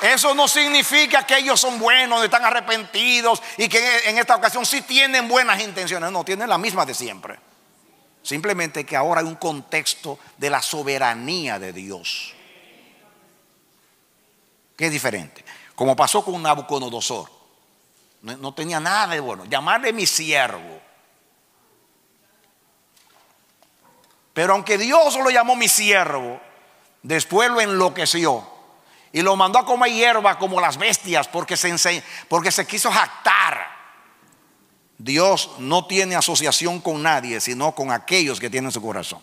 Eso no significa que ellos son buenos, están arrepentidos y que en esta ocasión sí tienen buenas intenciones. No, tienen la misma de siempre. Simplemente que ahora hay un contexto de la soberanía de Dios. Que es diferente. Como pasó con Nabucodonosor. No, no tenía nada de bueno. Llamarle mi siervo. Pero aunque Dios lo llamó mi siervo, después lo enloqueció y lo mandó a comer hierba como las bestias porque se, ense- porque se quiso jactar. Dios no tiene asociación con nadie, sino con aquellos que tienen su corazón.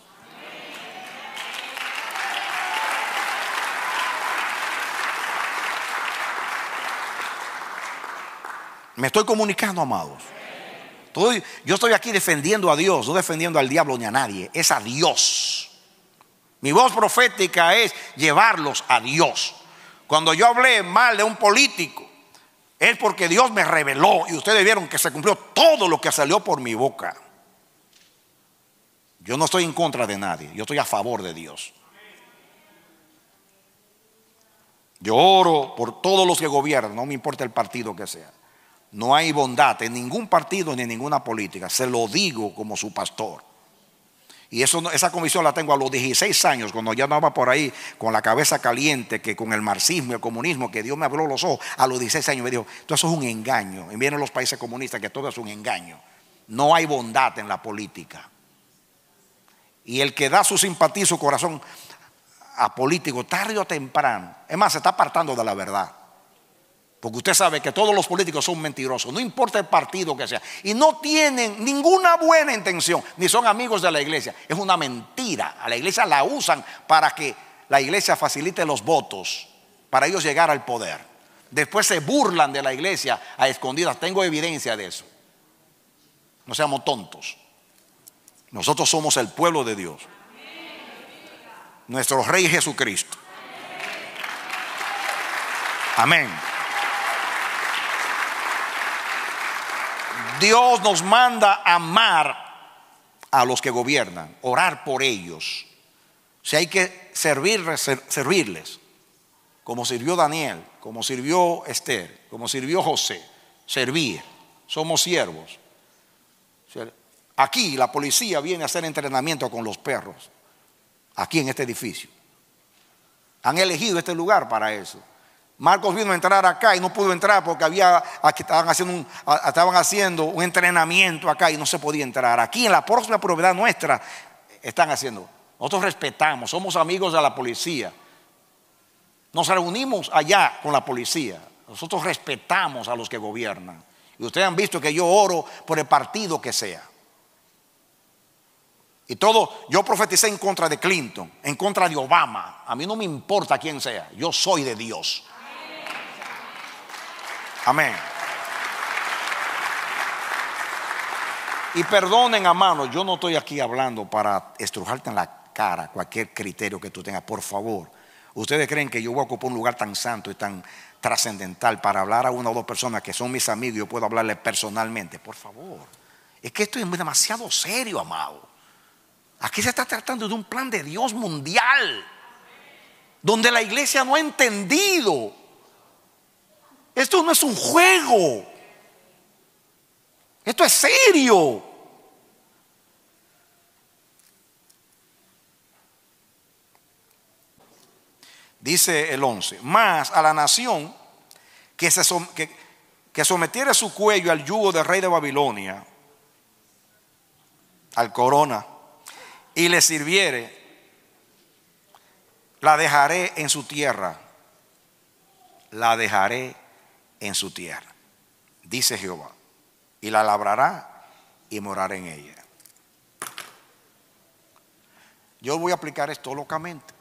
Me estoy comunicando, amados. Yo estoy aquí defendiendo a Dios, no defendiendo al diablo ni a nadie, es a Dios. Mi voz profética es llevarlos a Dios. Cuando yo hablé mal de un político, es porque Dios me reveló y ustedes vieron que se cumplió todo lo que salió por mi boca. Yo no estoy en contra de nadie, yo estoy a favor de Dios. Yo oro por todos los que gobiernan, no me importa el partido que sea. No hay bondad en ningún partido ni en ninguna política. Se lo digo como su pastor. Y eso, esa comisión la tengo a los 16 años, cuando ya andaba por ahí con la cabeza caliente, que con el marxismo y el comunismo, que Dios me abrió los ojos a los 16 años, me dijo, todo eso es un engaño. Y vienen los países comunistas que todo es un engaño. No hay bondad en la política. Y el que da su simpatía y su corazón a políticos, tarde o temprano, es más, se está apartando de la verdad. Porque usted sabe que todos los políticos son mentirosos, no importa el partido que sea. Y no tienen ninguna buena intención, ni son amigos de la iglesia. Es una mentira. A la iglesia la usan para que la iglesia facilite los votos, para ellos llegar al poder. Después se burlan de la iglesia a escondidas. Tengo evidencia de eso. No seamos tontos. Nosotros somos el pueblo de Dios. Nuestro Rey Jesucristo. Amén. Dios nos manda amar a los que gobiernan, orar por ellos. Si hay que servir, ser- servirles, como sirvió Daniel, como sirvió Esther, como sirvió José, servir. Somos siervos. Aquí la policía viene a hacer entrenamiento con los perros, aquí en este edificio. Han elegido este lugar para eso. Marcos vino a entrar acá y no pudo entrar porque había, aquí estaban, haciendo un, estaban haciendo un entrenamiento acá y no se podía entrar. Aquí en la próxima propiedad nuestra están haciendo. Nosotros respetamos, somos amigos de la policía. Nos reunimos allá con la policía. Nosotros respetamos a los que gobiernan. Y ustedes han visto que yo oro por el partido que sea. Y todo, yo profeticé en contra de Clinton, en contra de Obama. A mí no me importa quién sea, yo soy de Dios. Amén. Y perdonen, hermanos, yo no estoy aquí hablando para estrujarte en la cara cualquier criterio que tú tengas, por favor. Ustedes creen que yo voy a ocupar un lugar tan santo y tan trascendental para hablar a una o dos personas que son mis amigos y yo puedo hablarles personalmente, por favor. Es que esto es demasiado serio, amado. Aquí se está tratando de un plan de Dios mundial, donde la iglesia no ha entendido. Esto no es un juego. Esto es serio. Dice el 11, más a la nación que, se que, que sometiere su cuello al yugo del rey de Babilonia, al corona, y le sirviere, la dejaré en su tierra, la dejaré en su tierra, dice Jehová, y la labrará y morará en ella. Yo voy a aplicar esto locamente.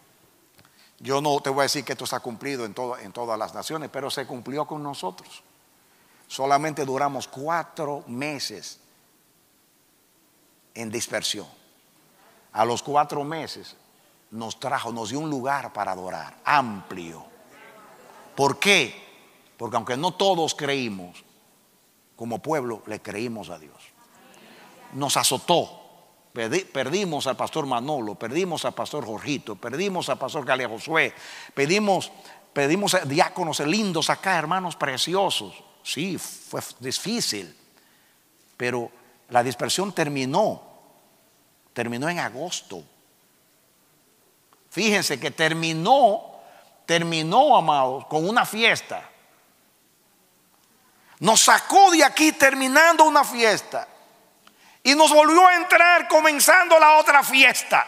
Yo no te voy a decir que esto está cumplido en, en todas las naciones, pero se cumplió con nosotros. Solamente duramos cuatro meses en dispersión. A los cuatro meses nos trajo, nos dio un lugar para adorar, amplio. ¿Por qué? Porque aunque no todos creímos, como pueblo le creímos a Dios. Nos azotó. Perdi- Perdimos al pastor Manolo, perdimos al pastor Jorgito, perdimos al pastor Galia Josué, pedimos, pedimos diáconos lindos acá, hermanos preciosos. Sí, fue difícil, pero la dispersión terminó, terminó en agosto. Fíjense que terminó, terminó, amados, con una fiesta. Nos sacó de aquí terminando una fiesta. Y nos volvió a entrar comenzando la otra fiesta.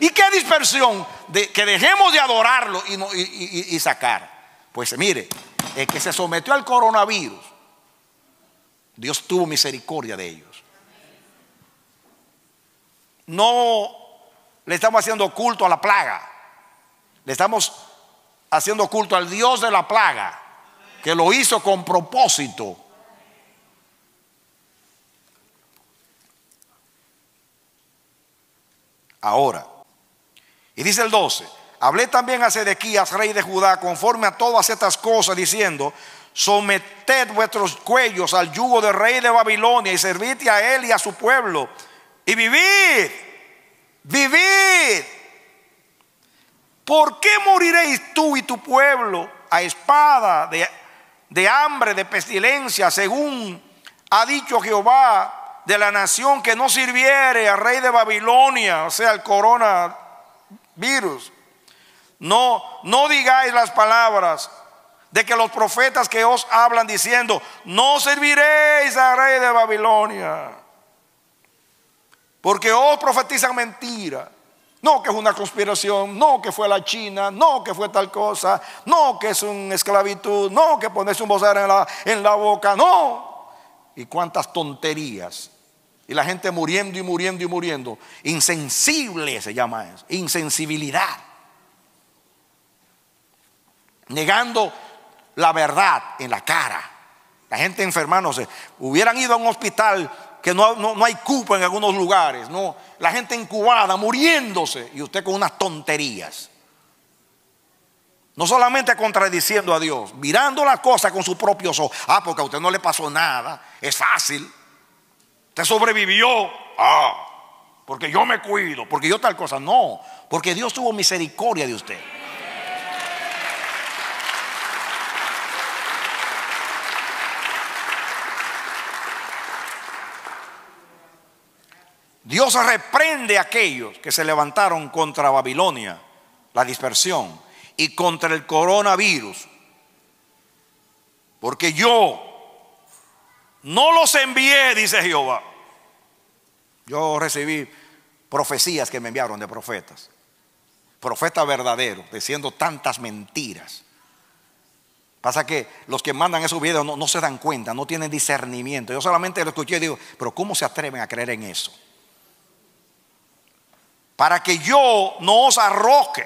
¿Y qué dispersión? De, que dejemos de adorarlo y, y sacar. Pues mire, el que se sometió al coronavirus, Dios tuvo misericordia de ellos. No le estamos haciendo culto a la plaga. Le estamos haciendo culto al Dios de la plaga, que lo hizo con propósito. Ahora, y dice el 12, hablé también a Sedequías, rey de Judá, conforme a todas estas cosas, diciendo, someted vuestros cuellos al yugo del rey de Babilonia y servid a él y a su pueblo, y vivid, vivid. ¿Por qué moriréis tú y tu pueblo a espada, de, de hambre, de pestilencia, según ha dicho Jehová de la nación que no sirviere al rey de Babilonia, o sea, el coronavirus? No, no digáis las palabras de que los profetas que os hablan diciendo, no serviréis al rey de Babilonia, porque os profetizan mentira. No que es una conspiración, no que fue la China, no que fue tal cosa, no que es una esclavitud, no que pones un bozar en la, en la boca, no. Y cuántas tonterías. Y la gente muriendo y muriendo y muriendo. Insensible se llama eso, insensibilidad. Negando la verdad en la cara. La gente enfermándose. Hubieran ido a un hospital que no, no, no hay cupo en algunos lugares. No, la gente incubada, muriéndose. Y usted con unas tonterías. No solamente contradiciendo a Dios, mirando las cosas con sus propios ojos. Ah, porque a usted no le pasó nada. Es fácil. Usted sobrevivió. Ah, porque yo me cuido. Porque yo tal cosa. No, porque Dios tuvo misericordia de usted. Dios reprende a aquellos que se levantaron contra Babilonia, la dispersión, y contra el coronavirus. Porque yo no los envié, dice Jehová. Yo recibí profecías que me enviaron de profetas. Profetas verdaderos, diciendo tantas mentiras. Pasa que los que mandan esos videos no, no, se dan cuenta, no tienen discernimiento. Yo solamente lo escuché y digo, pero ¿cómo se atreven a creer en eso? Para que yo no os arroje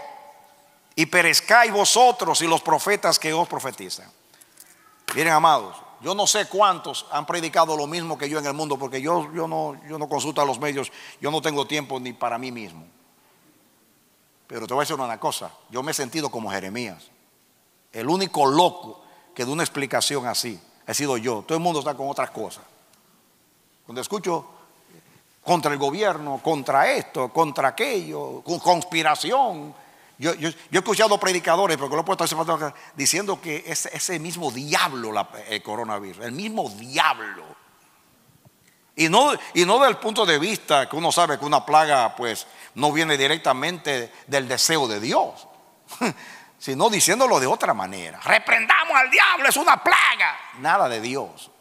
y perezcáis vosotros y los profetas que os profetizan. Miren, amados, yo no sé cuántos han predicado lo mismo que yo en el mundo, porque yo, yo, no, yo no consulto a los medios, yo no tengo tiempo ni para mí mismo. Pero te voy a decir una cosa, yo me he sentido como Jeremías. El único loco que de una explicación así he sido yo. Todo el mundo está con otras cosas. Cuando escucho contra el gobierno, contra esto, contra aquello, con conspiración. Yo, yo, yo he escuchado predicadores, porque lo he puesto acá, diciendo que es ese mismo diablo la, el coronavirus, el mismo diablo. Y no, y no del punto de vista que uno sabe que una plaga pues no viene directamente del deseo de Dios. sino diciéndolo de otra manera. Reprendamos al diablo, es una plaga. Nada de Dios.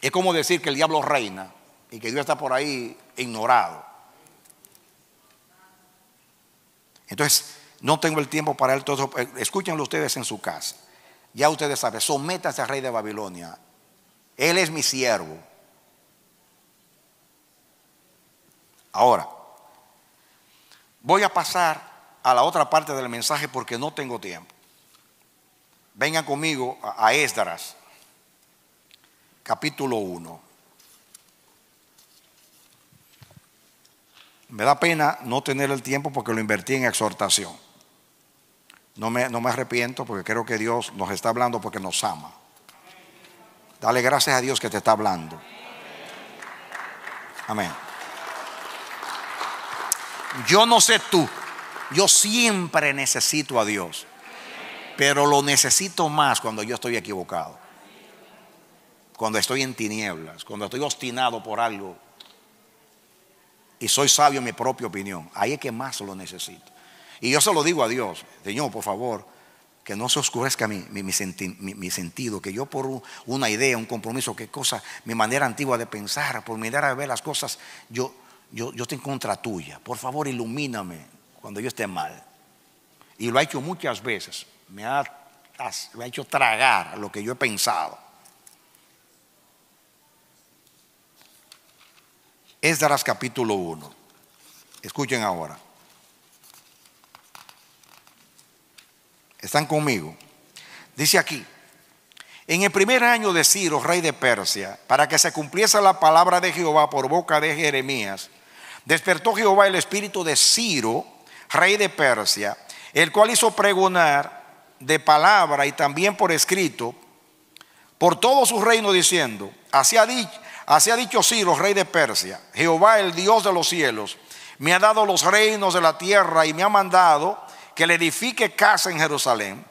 Es como decir que el diablo reina y que Dios está por ahí ignorado. Entonces, no tengo el tiempo para él todo. Escúchenlo ustedes en su casa. Ya ustedes saben, sométase al rey de Babilonia. Él es mi siervo. Ahora, voy a pasar a la otra parte del mensaje porque no tengo tiempo. Vengan conmigo a, Esdras, capítulo 1. Me da pena no tener el tiempo porque lo invertí en exhortación. No me, no me arrepiento porque creo que Dios nos está hablando porque nos ama. Dale gracias a Dios que te está hablando. Amén. Yo no sé tú. Yo siempre necesito a Dios, pero lo necesito más cuando yo estoy equivocado, cuando estoy en tinieblas, cuando estoy obstinado por algo y soy sabio en mi propia opinión. Ahí es que más lo necesito. Y yo se lo digo a Dios, Señor, por favor, que no se oscurezca mi, mi, mi, sentido, que yo por una idea, un compromiso, qué cosa, mi manera antigua de pensar, por mi manera de ver las cosas, yo, yo, yo estoy en contra tuya. Por favor, ilumíname, cuando yo esté mal. Y lo ha hecho muchas veces. Me ha, me ha hecho tragar lo que yo he pensado. Esdras capítulo 1. Escuchen ahora. ¿Están conmigo? Dice aquí, en el primer año de Ciro, rey de Persia, para que se cumpliese la palabra de Jehová por boca de Jeremías, despertó Jehová el espíritu de Ciro, rey de Persia, el cual hizo pregonar de palabra y también por escrito por todo su reino diciendo, así ha dicho, así ha Ciro, rey de Persia, Jehová el Dios de los cielos, me ha dado los reinos de la tierra y me ha mandado que le edifique casa en Jerusalén,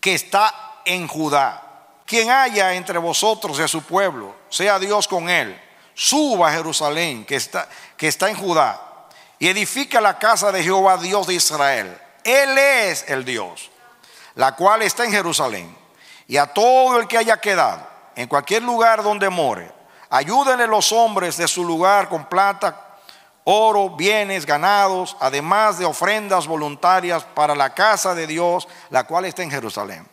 que está en Judá. Quien haya entre vosotros de su pueblo, sea Dios con él, suba a Jerusalén, que está, que está en Judá, y edifica la casa de Jehová, Dios de Israel. Él es el Dios, la cual está en Jerusalén. Y a todo el que haya quedado, en cualquier lugar donde more, ayúdenle los hombres de su lugar con plata, oro, bienes, ganados, además de ofrendas voluntarias para la casa de Dios, la cual está en Jerusalén.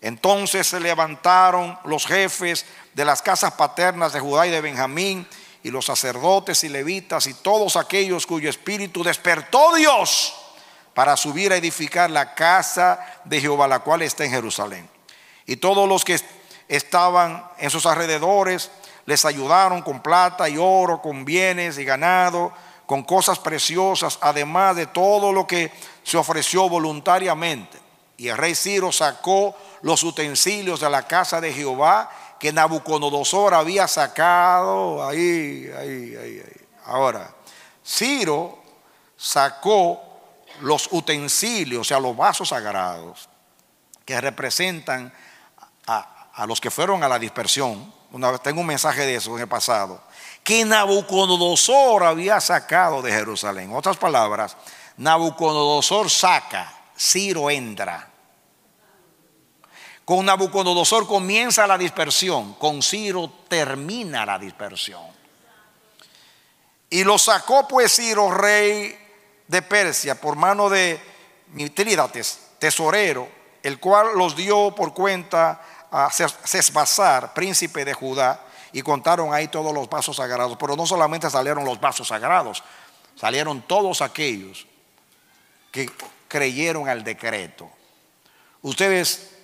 Entonces se levantaron los jefes de las casas paternas de Judá y de Benjamín, y los sacerdotes y levitas y todos aquellos cuyo espíritu despertó Dios para subir a edificar la casa de Jehová, la cual está en Jerusalén. Y todos los que estaban en sus alrededores les ayudaron con plata y oro, con bienes y ganado, con cosas preciosas, además de todo lo que se ofreció voluntariamente. Y el rey Ciro sacó los utensilios de la casa de Jehová que Nabucodonosor había sacado. Ahí, ahí, ahí, ahí. Ahora, Ciro sacó los utensilios, o sea, los vasos sagrados, que representan a, a los que fueron a la dispersión. Una tengo un mensaje de eso en el pasado. Que Nabucodonosor había sacado de Jerusalén. Otras palabras, Nabucodonosor saca, Ciro entra. Con Nabucodonosor comienza la dispersión, con Ciro termina la dispersión. Y lo sacó pues Ciro, rey de Persia, por mano de Mitrídates, tesorero, el cual los dio por cuenta a Sesbazar, príncipe de Judá, y contaron ahí todos los vasos sagrados. Pero no solamente salieron los vasos sagrados, salieron todos aquellos que creyeron al decreto. Ustedes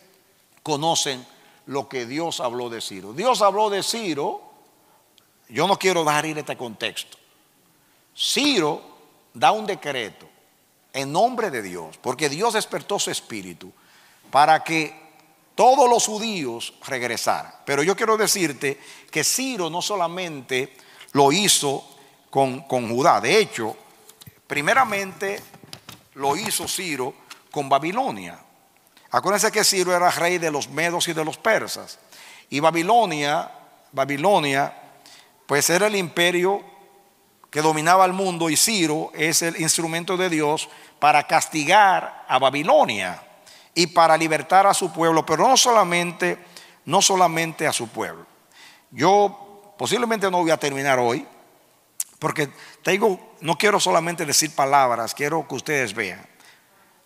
conocen lo que Dios habló de Ciro. Dios habló de Ciro, yo no quiero dejar ir este contexto. Ciro da un decreto en nombre de Dios, porque Dios despertó su espíritu para que todos los judíos regresaran. Pero yo quiero decirte que Ciro no solamente lo hizo con, con Judá, de hecho, primeramente lo hizo Ciro con Babilonia. Acuérdense que Ciro era rey de los medos y de los persas. Y Babilonia, Babilonia, pues era el imperio que dominaba el mundo y Ciro es el instrumento de Dios para castigar a Babilonia y para libertar a su pueblo, pero no solamente, no solamente a su pueblo. Yo posiblemente no voy a terminar hoy, porque no quiero solamente decir palabras, quiero que ustedes vean.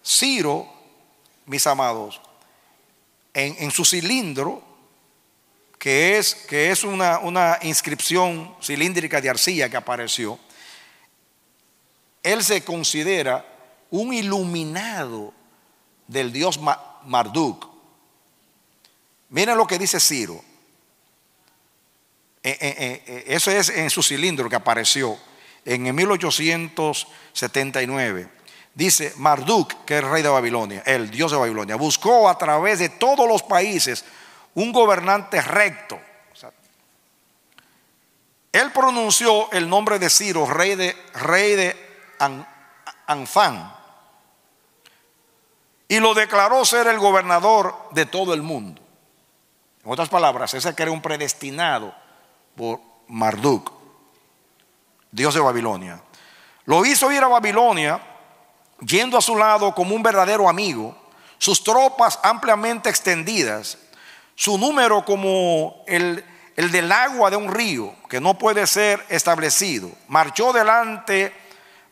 Ciro, mis amados, en, en su cilindro, que es, que es una, una inscripción cilíndrica de arcilla que apareció, él se considera un iluminado del dios Marduk. Miren lo que dice Ciro. Eh, eh, eh, eso es en su cilindro que apareció en 1879. Dice Marduk, que es el rey de Babilonia, el dios de Babilonia, buscó a través de todos los países un gobernante recto. él pronunció el nombre de Ciro, rey de, rey de Anfán, y lo declaró ser el gobernador de todo el mundo. En otras palabras, ese que era un predestinado por Marduk, dios de Babilonia. Lo hizo ir a Babilonia, yendo a su lado como un verdadero amigo, sus tropas ampliamente extendidas su número como el, del agua de un río que no puede ser establecido. Marchó delante,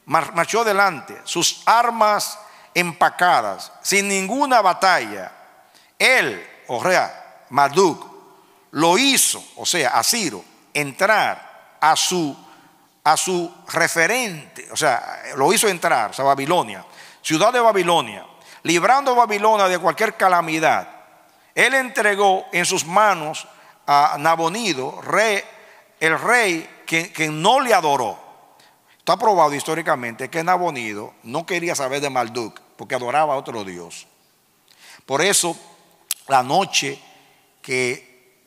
marchó delante, sus armas empacadas, sin ninguna batalla. Él, o sea, Marduk, lo hizo, o sea, a Ciro, entrar a su, a su referente, o sea, lo hizo entrar, o sea, Babilonia, ciudad de Babilonia, librando a Babilonia de cualquier calamidad él entregó en sus manos a Nabonido, rey, el rey que, no le adoró. Está probado históricamente que Nabonido no quería saber de Malduk porque adoraba a otro Dios. Por eso, la noche que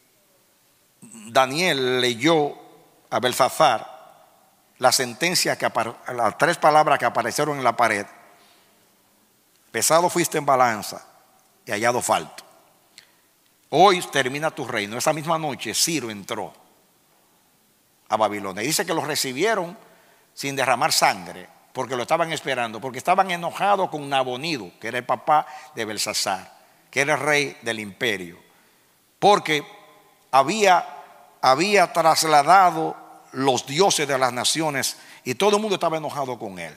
Daniel leyó a Belsazar la sentencia que las tres palabras que aparecieron en la pared, pesado fuiste en balanza y hallado falto. Hoy termina tu reino. Esa misma noche Ciro entró a Babilonia. Y dice que los recibieron sin derramar sangre, porque lo estaban esperando, porque estaban enojados con Nabonido, que era el papá de Belsasar, que era el rey del imperio, porque había, había trasladado los dioses de las naciones y todo el mundo estaba enojado con él.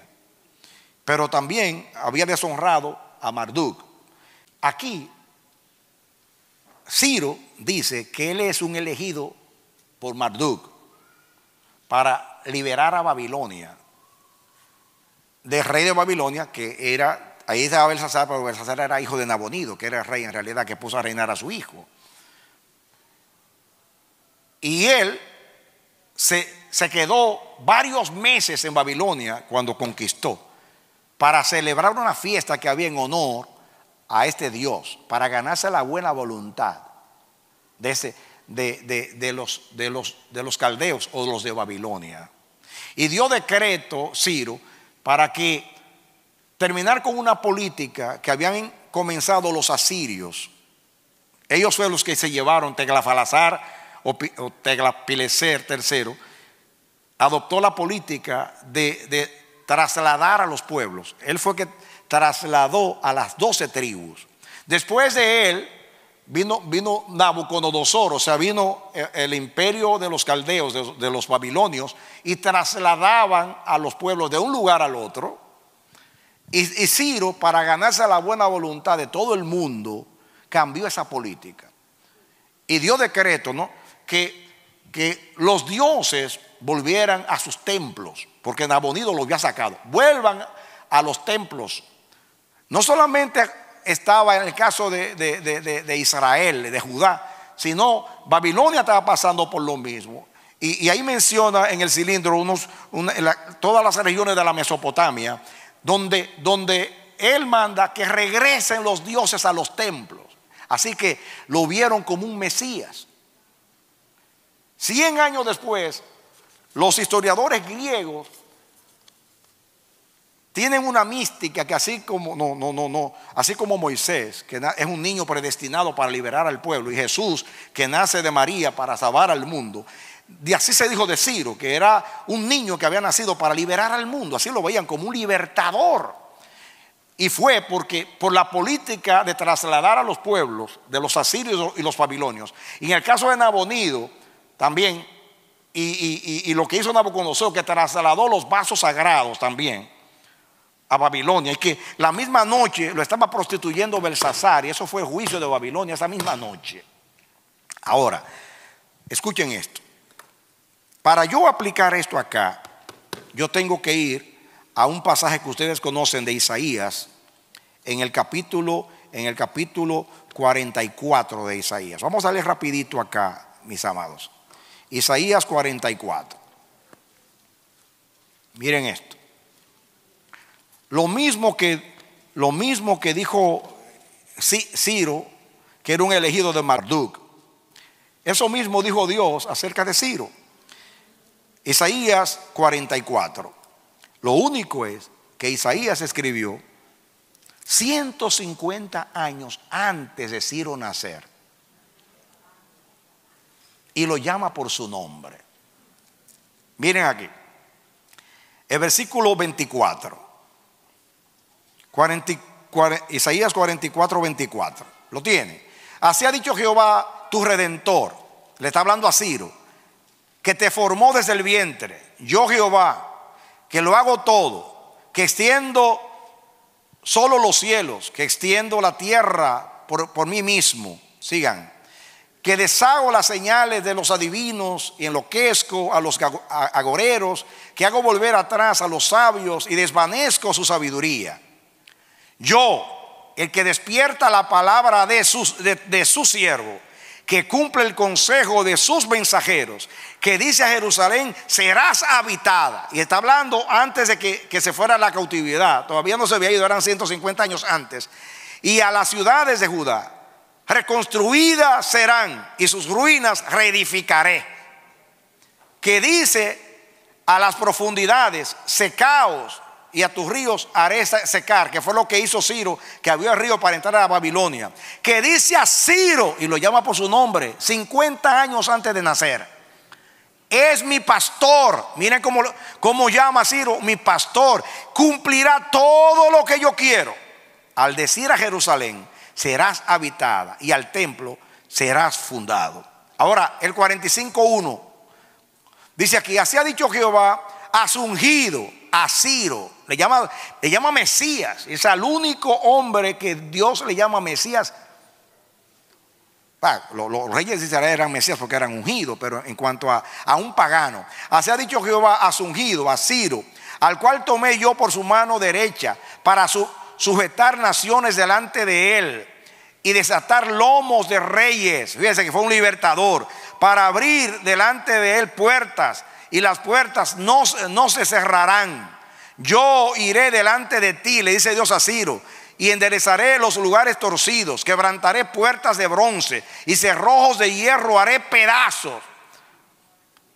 Pero también había deshonrado a Marduk. Aquí Ciro dice que él es un elegido por Marduk para liberar a Babilonia del rey de Babilonia que era, ahí estaba Belsasar, pero Belsasar era hijo de Nabonido, que era el rey en realidad que puso a reinar a su hijo. Y él se, se quedó varios meses en Babilonia cuando conquistó para celebrar una fiesta que había en honor a este Dios para ganarse la buena voluntad de, ese, de, los, de, los, de los caldeos o de los de Babilonia. Y dio decreto, Ciro, para que terminar con una política que habían comenzado los asirios. Ellos fueron los que se llevaron Teglafalazar o Teglapileser III, adoptó la política de, trasladar a los pueblos. Él fue que trasladó a las doce tribus. Después de él vino, vino Nabucodonosor, o sea, vino el, el imperio de los caldeos, de, los babilonios, y trasladaban a los pueblos de un lugar al otro. Y, y Ciro, para ganarse la buena voluntad de todo el mundo, cambió esa política. Y dio decreto, ¿no? Que, que los dioses volvieran a sus templos, porque Nabonido los había sacado. Vuelvan a los templos. No solamente estaba en el caso de, de- de- de- Israel, de Judá, sino Babilonia estaba pasando por lo mismo. Y, ahí menciona en el cilindro todas las regiones de la Mesopotamia, donde, donde él manda que regresen los dioses a los templos. Así que lo vieron como un Mesías. Cien años después, los historiadores griegos tienen una mística que así como no no no no, así como Moisés, que es un niño predestinado para liberar al pueblo y Jesús que nace de María para salvar al mundo. Y así se dijo de Ciro, que era un niño que había nacido para liberar al mundo, así lo veían como un libertador. Y fue porque por la política de trasladar a los pueblos de los asirios y los babilonios. Y en el caso de Nabonido, también, y- y lo que hizo Nabucodonosor, que trasladó los vasos sagrados también a Babilonia. Y que la misma noche lo estaba prostituyendo Belsasar, y eso fue juicio de Babilonia esa misma noche. Ahora, escuchen esto. Para yo aplicar esto acá, yo tengo que ir a un pasaje que ustedes conocen de Isaías en el capítulo en el capítulo 44 de Isaías. Vamos a leer rapidito acá, mis amados. Isaías 44. Miren esto. Lo mismo que lo mismo que dijo Ci- Ciro, que era un elegido de Marduk. Eso mismo dijo Dios acerca de Ciro. Isaías 44. Lo único es que Isaías escribió 150 años antes de Ciro nacer. Y lo llama por su nombre. Miren aquí. El versículo 24. 40 cuare- Isaías 44, 24. Lo tiene. Así ha dicho Jehová, tu redentor. Le está hablando a Ciro. Que te formó desde el vientre. Yo Jehová, que lo hago todo. Que extiendo solo los cielos. Que extiendo la tierra por, por mí mismo. Sigan. Que deshago las señales de los adivinos y enloquezco a los agoreros. Que hago volver atrás a los sabios y desvanezco su sabiduría. Yo, el que despierta la palabra de, su siervo, que cumple el consejo de sus mensajeros, que dice a Jerusalén, serás habitada. Y está hablando antes de que, que se fuera a la cautividad. Todavía no se había ido, eran 150 años antes. Y a las ciudades de Judá, reconstruidas serán y sus ruinas reedificaré. Que dice a las profundidades, secaos y a tus ríos haré se- secar, que fue lo que hizo Ciro, que abrió el río para entrar a Babilonia. Que dice a Ciro, y lo llama por su nombre, 50 años antes de nacer. Es mi pastor. Miren cómo, cómo llama a Ciro, mi pastor. Cumplirá todo lo que yo quiero. Al decir a Jerusalén, serás habitada y al templo serás fundado. Ahora, el 45.1 dice aquí, así ha dicho Jehová, has ungido a Ciro. Le llama, le llama Mesías. Es al único hombre que Dios le llama Mesías lo- Los, reyes de Israel eran Mesías porque eran ungidos, pero en cuanto a, a un pagano, así ha dicho Jehová a su ungido, a Ciro, al cual tomé yo por su mano derecha para su- sujetar naciones delante de él y desatar lomos de reyes. Fíjense que fue un libertador, para abrir delante de él puertas y las puertas no, no se cerrarán. Yo iré delante de ti, le dice Dios a Ciro, y enderezaré los lugares torcidos, quebrantaré puertas de bronce y cerrojos de hierro haré pedazos.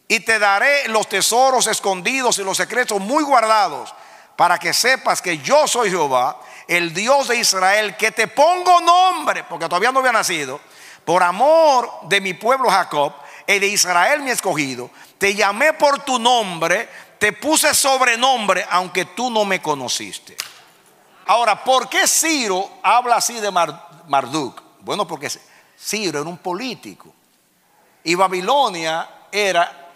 Y te daré los tesoros escondidos y los secretos muy guardados, para que sepas que yo soy Jehová, el Dios de Israel, que te pongo nombre, porque todavía no había nacido, por amor de mi pueblo Jacob y de Israel mi escogido, te llamé por tu nombre, te puse sobrenombre aunque tú no me conociste. Ahora, ¿por qué Ciro habla así de Mar- Marduk? Bueno, porque Ciro era un político y Babilonia era,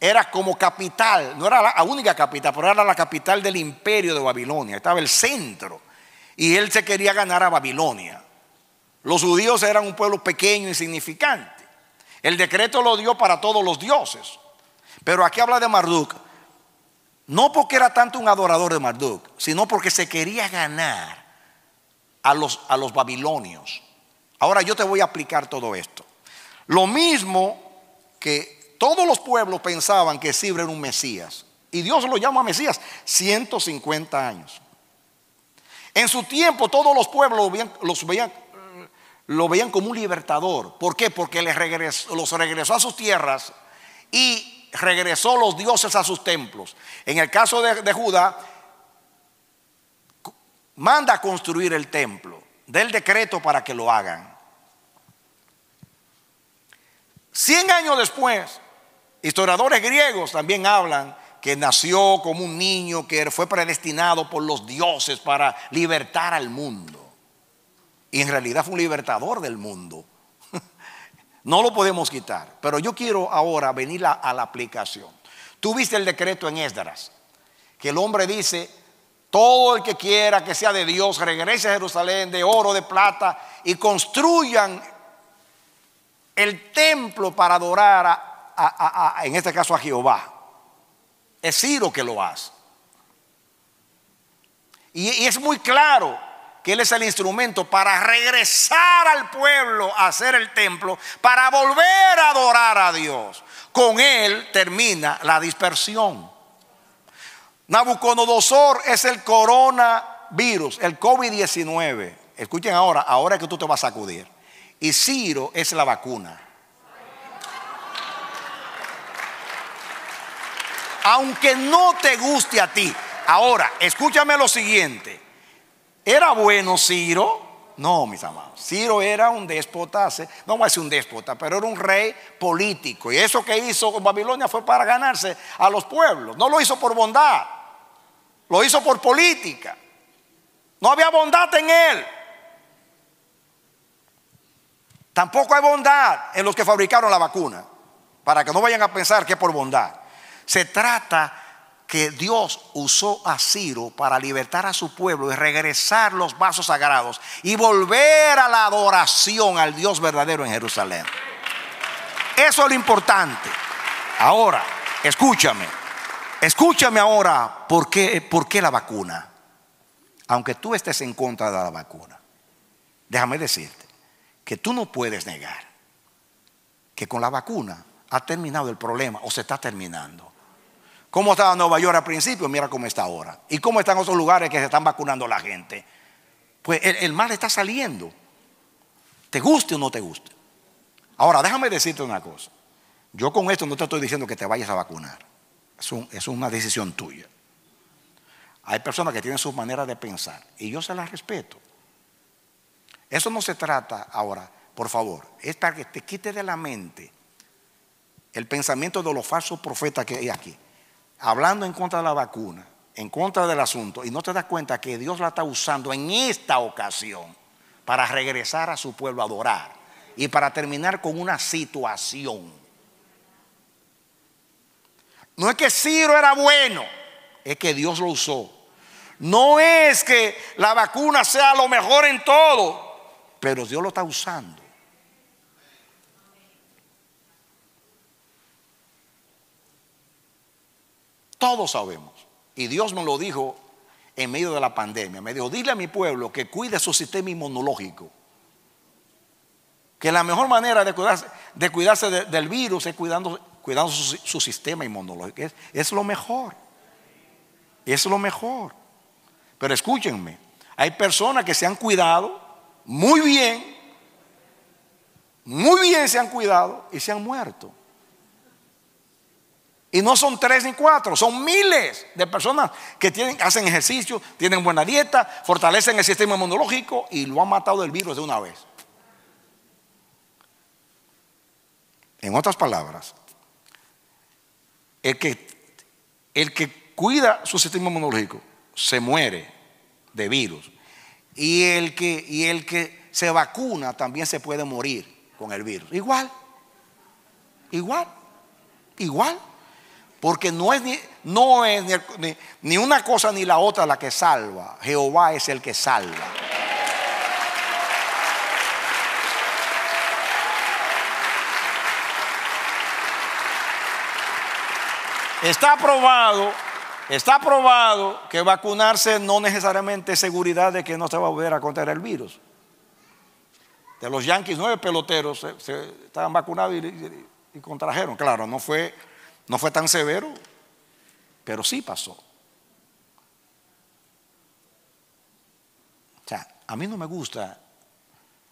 era como capital, no era la única capital, pero era la capital del imperio de Babilonia, estaba el centro y él se quería ganar a Babilonia. Los judíos eran un pueblo pequeño, insignificante. El decreto lo dio para todos los dioses. Pero aquí habla de Marduk. No porque era tanto un adorador de Marduk, sino porque se quería ganar a los, a los babilonios. Ahora yo te voy a aplicar todo esto. Lo mismo que todos los pueblos pensaban que Ciro era un Mesías. Y Dios lo llama Mesías 150 años. En su tiempo todos los pueblos lo veían, los veían, lo veían como un libertador. ¿Por qué? Porque les regresó- los regresó a sus tierras y regresó los dioses a sus templos. En el caso de, Judá, manda a construir el templo, del decreto para que lo hagan. Cien años después, historiadores griegos también hablan que nació como un niño que fue predestinado por los dioses para libertar al mundo. Y en realidad fue un libertador del mundo. No lo podemos quitar. Pero yo quiero ahora venir a, la aplicación. Tú viste el decreto en Esdras, que el hombre dice, todo el que quiera que sea de Dios, regrese a Jerusalén de oro, de plata, y construyan el templo para adorar, a, en este caso a Jehová. Es Ciro que lo hace. Y es muy claro que Él es el instrumento para regresar al pueblo a hacer el templo, para volver a adorar a Dios. Con Él termina la dispersión. Nabucodonosor es el coronavirus, el COVID-19. Escuchen ahora, ahora es que tú te vas a sacudir. Y Ciro es la vacuna. Aunque no te guste a ti. Ahora, escúchame lo siguiente. ¿Era bueno Ciro? No, mis amados. Ciro era un déspota, no voy a decir un déspota, pero era un rey político. Y eso que hizo Babilonia fue para ganarse a los pueblos. No lo hizo por bondad, lo hizo por política. No había bondad en él. Tampoco hay bondad en los que fabricaron la vacuna, para que no vayan a pensar que es por bondad. Se trata que Dios usó a Ciro para libertar a su pueblo y regresar los vasos sagrados y volver a la adoración al Dios verdadero en Jerusalén. Eso es lo importante. Ahora, escúchame. Escúchame ahora por qué, por qué la vacuna. Aunque tú estés en contra de la vacuna, déjame decirte que tú no puedes negar que con la vacuna ha terminado el problema o se está terminando. ¿Cómo estaba Nueva York al principio? Mira cómo está ahora. ¿Y cómo están otros lugares que se están vacunando la gente? Pues el, mal está saliendo. Te guste o no te guste. Ahora, déjame decirte una cosa. Yo con esto no te estoy diciendo que te vayas a vacunar. Es, es una decisión tuya. Hay personas que tienen sus maneras de pensar y yo se las respeto. Eso no se trata ahora, por favor, es para que te quite de la mente el pensamiento de los falsos profetas que hay aquí, hablando en contra de la vacuna, en contra del asunto, y no te das cuenta que Dios la está usando en esta ocasión para regresar a su pueblo a adorar y para terminar con una situación. No es que Ciro era bueno, es que Dios lo usó. No es que la vacuna sea lo mejor en todo, pero Dios lo está usando. Todos sabemos. Y Dios me lo dijo en medio de la pandemia. Me dijo, dile a mi pueblo que cuide su sistema inmunológico. Que la mejor manera de cuidarse, de cuidarse de- del virus es cuidando, cuidando su, sistema inmunológico. Es lo mejor. Es lo mejor. Pero escúchenme, hay personas que se han cuidado muy bien, muy bien se han cuidado y se han muerto. Y no son tres ni cuatro, son miles de personas que hacen ejercicio, tienen buena dieta, fortalecen el sistema inmunológico y lo han matado del virus de una vez. En otras palabras, el que, el que cuida su sistema inmunológico se muere de virus. Y el que, y el que se vacuna también se puede morir con el virus. Igual, igual, igual. Porque no es, ni, no es ni, ni- una cosa ni la otra la que salva. Jehová es el que salva. Está probado, está probado que vacunarse no necesariamente es seguridad de que no se va a volver a contraer el virus. De los Yankees, nueve peloteros se, se- estaban vacunados y contrajeron. Claro, no fue, no fue tan severo, pero sí pasó. O sea, a mí no me gusta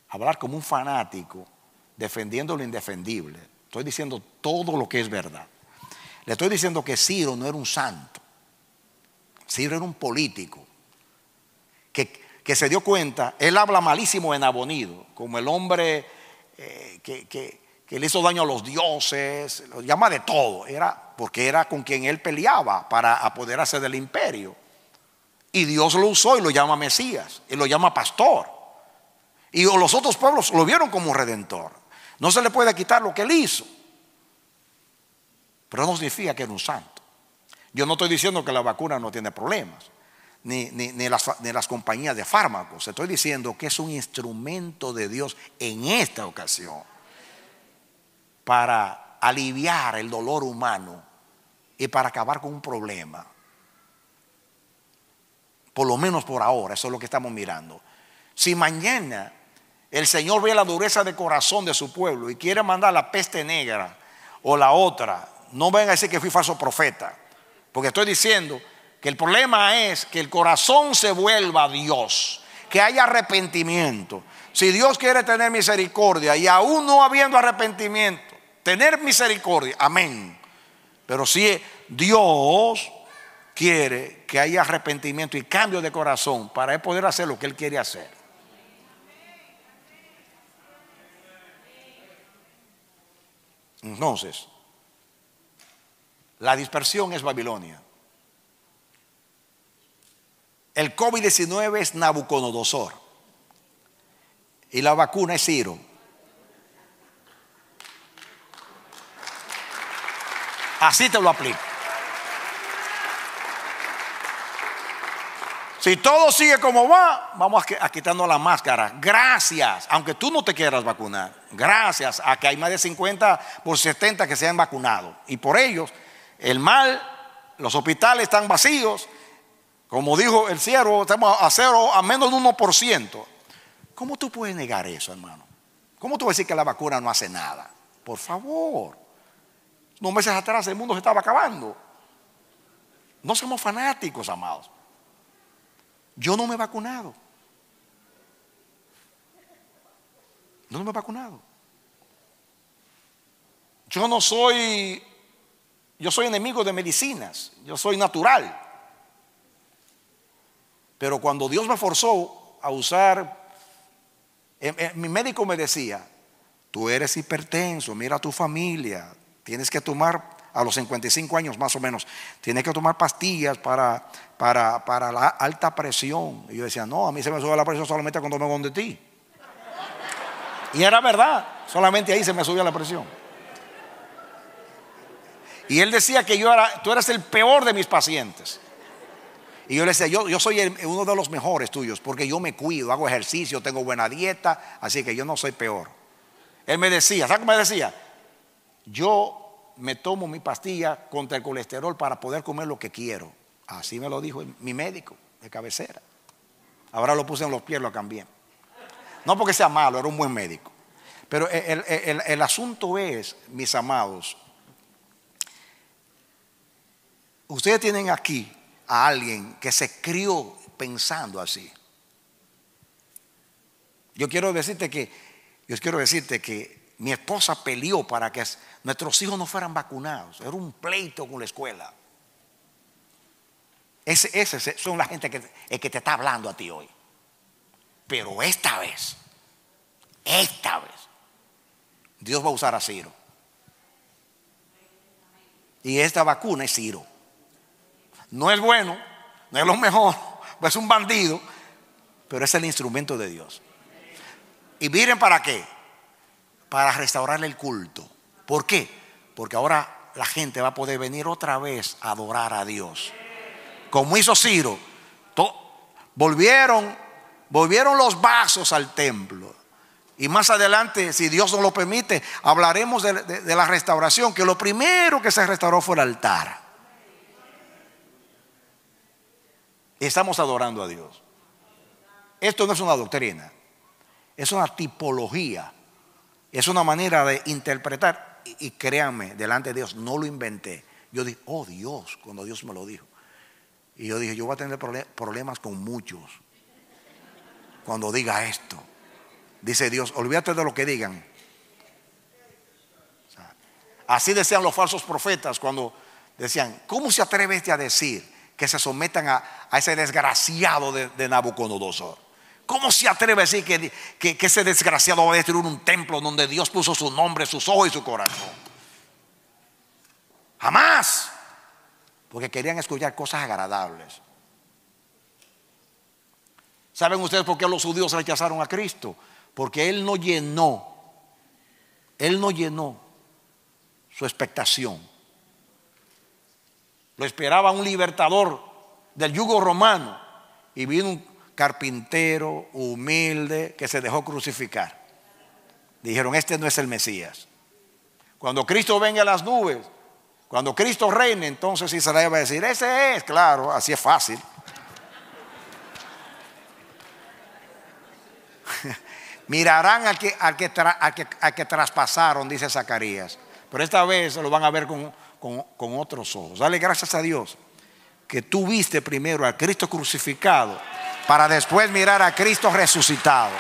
hablar como un fanático defendiendo lo indefendible. Estoy diciendo todo lo que es verdad. Le estoy diciendo que Ciro no era un santo. Ciro era un político que, que se dio cuenta, él habla malísimo en Abonido, como el hombre eh, que, que- que le hizo daño a los dioses, lo llama de todo, era porque era con quien él peleaba para apoderarse del imperio. Y Dios lo usó y lo llama Mesías, y lo llama pastor. Y los otros pueblos lo vieron como redentor. No se le puede quitar lo que él hizo. Pero no significa que era un santo. Yo no estoy diciendo que la vacuna no tiene problemas, ni, ni- ni las, ni las compañías de fármacos. Estoy diciendo que es un instrumento de Dios en esta ocasión para aliviar el dolor humano y para acabar con un problema. Por lo menos por ahora, eso es lo que estamos mirando. Si mañana el Señor ve la dureza de corazón de su pueblo y quiere mandar la peste negra o la otra, no venga a decir que fui falso profeta, porque estoy diciendo que el problema es que el corazón se vuelva a Dios, que haya arrepentimiento. Si Dios quiere tener misericordia y aún no habiendo arrepentimiento, tener misericordia, amén. Pero si Dios quiere que haya arrepentimiento y cambio de corazón para él poder hacer lo que él quiere hacer. Entonces, la dispersión es Babilonia. El COVID-19 es Nabucodonosor. Y la vacuna es Ciro. Así te lo aplico. Si todo sigue como va, vamos a, qui- a quitarnos la máscara. Gracias, aunque tú no te quieras vacunar, gracias a que hay más de 50 por 70 que se han vacunado. Y por ellos, el mal, los hospitales están vacíos. Como dijo el siervo, estamos a cero, a menos de 1%. ¿Cómo tú puedes negar eso, hermano? ¿Cómo tú vas a decir que la vacuna no hace nada? Por favor. Unos meses atrás el mundo se estaba acabando. No somos fanáticos, amados. Yo no me he vacunado. No me he vacunado. Yo no soy, yo soy enemigo de medicinas, yo soy natural. Pero cuando Dios me forzó a usar, eh, eh, mi médico me decía, tú eres hipertenso, mira tu familia, tienes que tomar a los 55 años más o menos, tienes que tomar pastillas para, para, para la alta presión. Y yo decía, no, a mí se me sube la presión solamente cuando me de ti. Y era verdad, solamente ahí se me subía la presión. Y él decía que yo era, tú eres el peor de mis pacientes. Y yo le decía, yo, yo soy uno de los mejores tuyos, porque yo me cuido, hago ejercicio, tengo buena dieta, así que yo no soy peor. Él me decía, ¿sabes cómo me decía? Yo me tomo mi pastilla contra el colesterol para poder comer lo que quiero. Así me lo dijo mi médico de cabecera. Ahora lo puse en los pies, lo cambié. No porque sea malo, era un buen médico. Pero el, el- asunto es, mis amados, ustedes tienen aquí a alguien que se crió pensando así. Yo quiero decirte que, yo quiero decirte que mi esposa peleó para que nuestros hijos no fueran vacunados. Era un pleito con la escuela. Ese, ese son la gente que, el que te está hablando a ti hoy. Pero esta vez, esta vez, Dios va a usar a Ciro. Y esta vacuna es Ciro. No es bueno, no es lo mejor, es un bandido, pero es el instrumento de Dios. ¿Y miren para qué? Para restaurar el culto. ¿Por qué? Porque ahora la gente va a poder venir otra vez a adorar a Dios. Como hizo Ciro, volvieron, volvieron los vasos al templo. Y más adelante, si Dios nos lo permite, hablaremos de, la restauración, que lo primero que se restauró fue el altar. Estamos adorando a Dios. Esto no es una doctrina, es una tipología, es una manera de interpretar. Y, créanme, delante de Dios, no lo inventé. Yo dije, oh Dios, cuando Dios me lo dijo. Y yo dije, yo voy a tener problemas con muchos cuando diga esto. Dice Dios, olvídate de lo que digan. así decían los falsos profetas cuando decían, ¿cómo se atreve este a decir que se sometan a, ese desgraciado de Nabucodonosor? ¿Cómo se atreve a decir que, ese desgraciado va a destruir un templo donde Dios puso su nombre, sus ojos y su corazón? Jamás. Porque querían escuchar cosas agradables. ¿Saben ustedes por qué los judíos rechazaron a Cristo? Porque Él no llenó, Él no llenó su expectación. Lo esperaba un libertador del yugo romano y vino un carpintero, humilde, que se dejó crucificar. Dijeron, este no es el Mesías. Cuando Cristo venga a las nubes, cuando Cristo reine, entonces Israel va a decir, ese es, claro, así es fácil. Mirarán al que, al, que que, traspasaron, dice Zacarías. Pero esta vez lo van a ver con, con otros ojos. Dale gracias a Dios que tú viste primero a Cristo crucificado para después mirar a Cristo resucitado.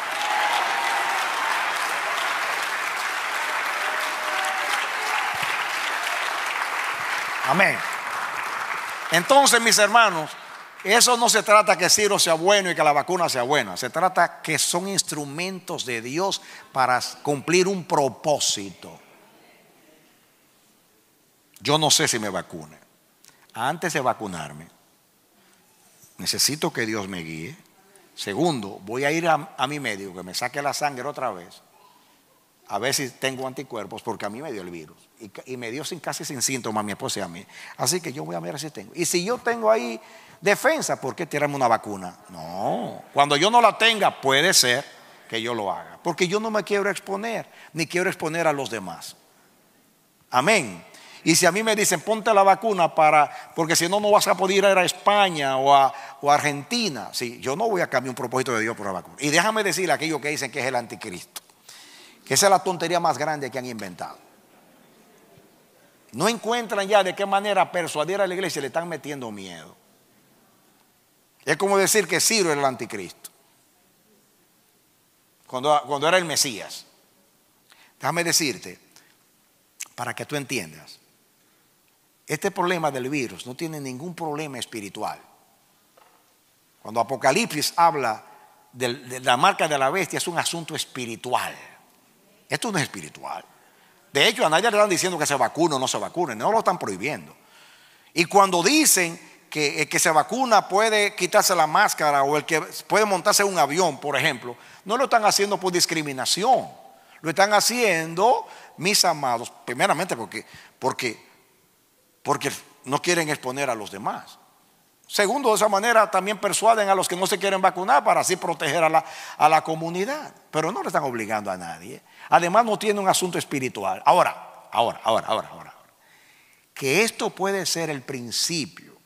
Amén. Entonces, mis hermanos, eso no se trata que Ciro sea bueno y que la vacuna sea buena. Se trata que son instrumentos de Dios para cumplir un propósito. Yo no sé si me vacune. Antes de vacunarme, necesito que Dios me guíe. Segundo, voy a ir a, mi médico que me saque la sangre otra vez, a ver si tengo anticuerpos, porque a mí me dio el virus. Y, me dio sin, casi sin síntomas a mi esposa y a mí. Así que yo voy a ver si tengo. Y si yo tengo ahí defensa, ¿por qué tirarme una vacuna? No, cuando yo no la tenga, puede ser que yo lo haga. Porque yo no me quiero exponer, ni quiero exponer a los demás. Amén. Y si a mí me dicen, ponte la vacuna para, porque si no, no vas a poder ir a España o a, Argentina. Sí, yo no voy a cambiar un propósito de Dios por la vacuna. Y déjame decir a aquellos que dicen que es el anticristo, que esa es la tontería más grande que han inventado. No encuentran ya de qué manera persuadir a la iglesia, le están metiendo miedo. Es como decir que Ciro era el anticristo, cuando, cuando era el Mesías. Déjame decirte, para que tú entiendas, este problema del virus no tiene ningún problema espiritual. Cuando Apocalipsis habla de, la marca de la bestia es un asunto espiritual. Esto no es espiritual. De hecho, a nadie le están diciendo que se vacune o no se vacune, no lo están prohibiendo. Y cuando dicen que el que se vacuna puede quitarse la máscara o el que puede montarse un avión, por ejemplo, no lo están haciendo por discriminación. Lo están haciendo, mis amados, primeramente porque, porque porque no quieren exponer a los demás. Segundo, de esa manera también persuaden a los que no se quieren vacunar para así proteger a la, a la comunidad. Pero no le están obligando a nadie. Además no tiene un asunto espiritual. Ahora, ahora, ahora, ahora, ahora. Que esto puede ser el principio.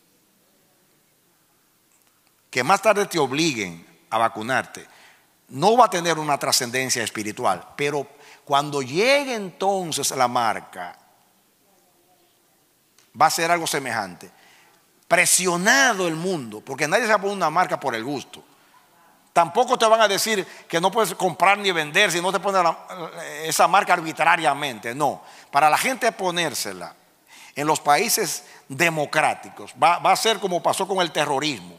Que más tarde te obliguen a vacunarte. No va a tener una trascendencia espiritual. Pero cuando llegue entonces la marca va a ser algo semejante. Presionado el mundo, porque nadie se va a poner una marca por el gusto. Tampoco te van a decir que no puedes comprar ni vender si no te pones esa marca arbitrariamente. No, para la gente ponérsela en los países democráticos va, a ser como pasó con el terrorismo.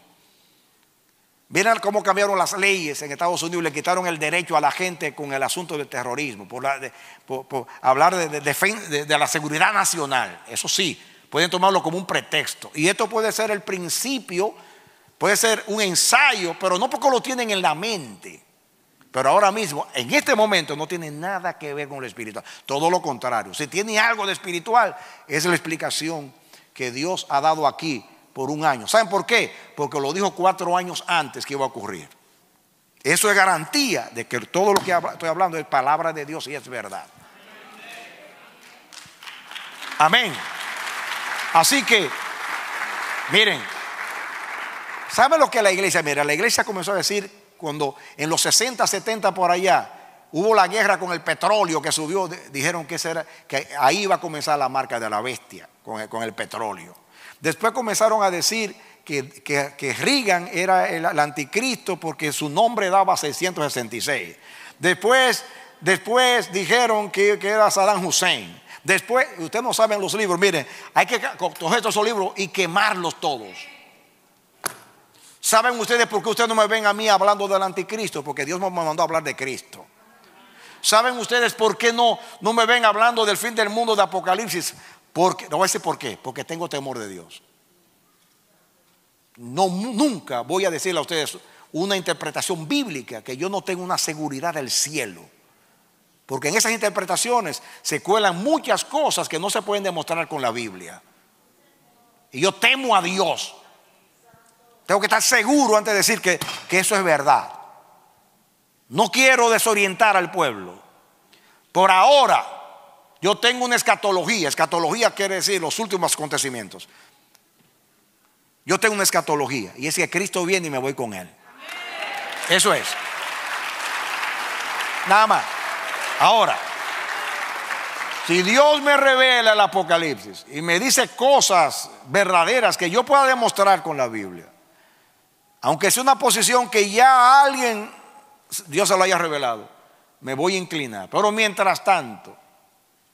Miren cómo cambiaron las leyes en Estados Unidos, le quitaron el derecho a la gente con el asunto del terrorismo, por, hablar de la seguridad nacional. Eso sí, pueden tomarlo como un pretexto. Y esto puede ser el principio, puede ser un ensayo, pero no porque lo tienen en la mente. Pero ahora mismo, en este momento, no tiene nada que ver con lo espiritual. Todo lo contrario. Si tiene algo de espiritual, es la explicación que Dios ha dado aquí por un año. ¿Saben por qué? Porque lo dijo cuatro años antes que iba a ocurrir. Eso es garantía de que todo lo que estoy hablando es palabra de Dios y es verdad. Amén. Así que, miren, ¿saben lo que la iglesia? Mira, la iglesia comenzó a decir cuando en los 60, 70 por allá hubo la guerra con el petróleo que subió, dijeron que, era, que ahí iba a comenzar la marca de la bestia con el, con el petróleo. Después comenzaron a decir que, que, que Reagan era el, anticristo porque su nombre daba 666. Después, después dijeron que era Saddam Hussein. Después, ustedes no saben los libros, miren, hay que coger esos libros y quemarlos todos. ¿Saben ustedes por qué ustedes no me ven a mí hablando del anticristo? Porque Dios me mandó a hablar de Cristo. ¿Saben ustedes por qué no, no me ven hablando del fin del mundo de Apocalipsis? Porque, no voy a decir por qué, porque tengo temor de Dios. No, nunca voy a decirle a ustedes una interpretación bíblica que yo no tengo una seguridad del cielo. Porque en esas interpretaciones se cuelan muchas cosas que no se pueden demostrar con la Biblia. Y yo temo a Dios. Tengo que estar seguro antes de decir que, que eso es verdad. No quiero desorientar al pueblo. Por ahora, yo tengo una escatología. Escatología quiere decir los últimos acontecimientos. Yo tengo una escatología. Y es que Cristo viene y me voy con Él. Eso es. Nada más. Ahora, si Dios me revela el Apocalipsis y me dice cosas verdaderas que yo pueda demostrar con la Biblia, aunque sea una posición que ya alguien Dios se lo haya revelado, me voy a inclinar. Pero mientras tanto,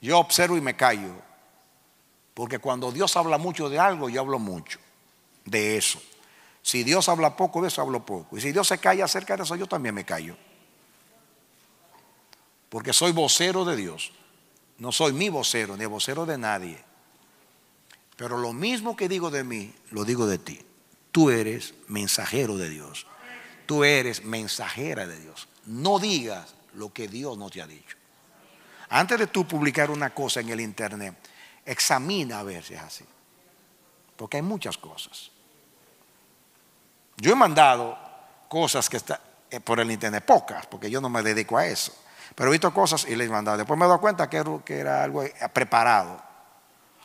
yo observo y me callo. Porque cuando Dios habla mucho de algo, yo hablo mucho de eso. Si Dios habla poco de eso, hablo poco. Y si Dios se calla acerca de eso, yo también me callo porque soy vocero de Dios. No soy mi vocero, ni vocero de nadie. Pero lo mismo que digo de mí, lo digo de ti. Tú eres mensajero de Dios. Tú eres mensajera de Dios. No digas lo que Dios no te ha dicho. Antes de tú publicar una cosa en el internet, examina a ver si es así. Porque hay muchas cosas. Yo he mandado cosas que están eh, por el internet, pocas, porque yo no me dedico a eso. Pero he visto cosas y les he mandado. Después me he dado cuenta que era, algo preparado.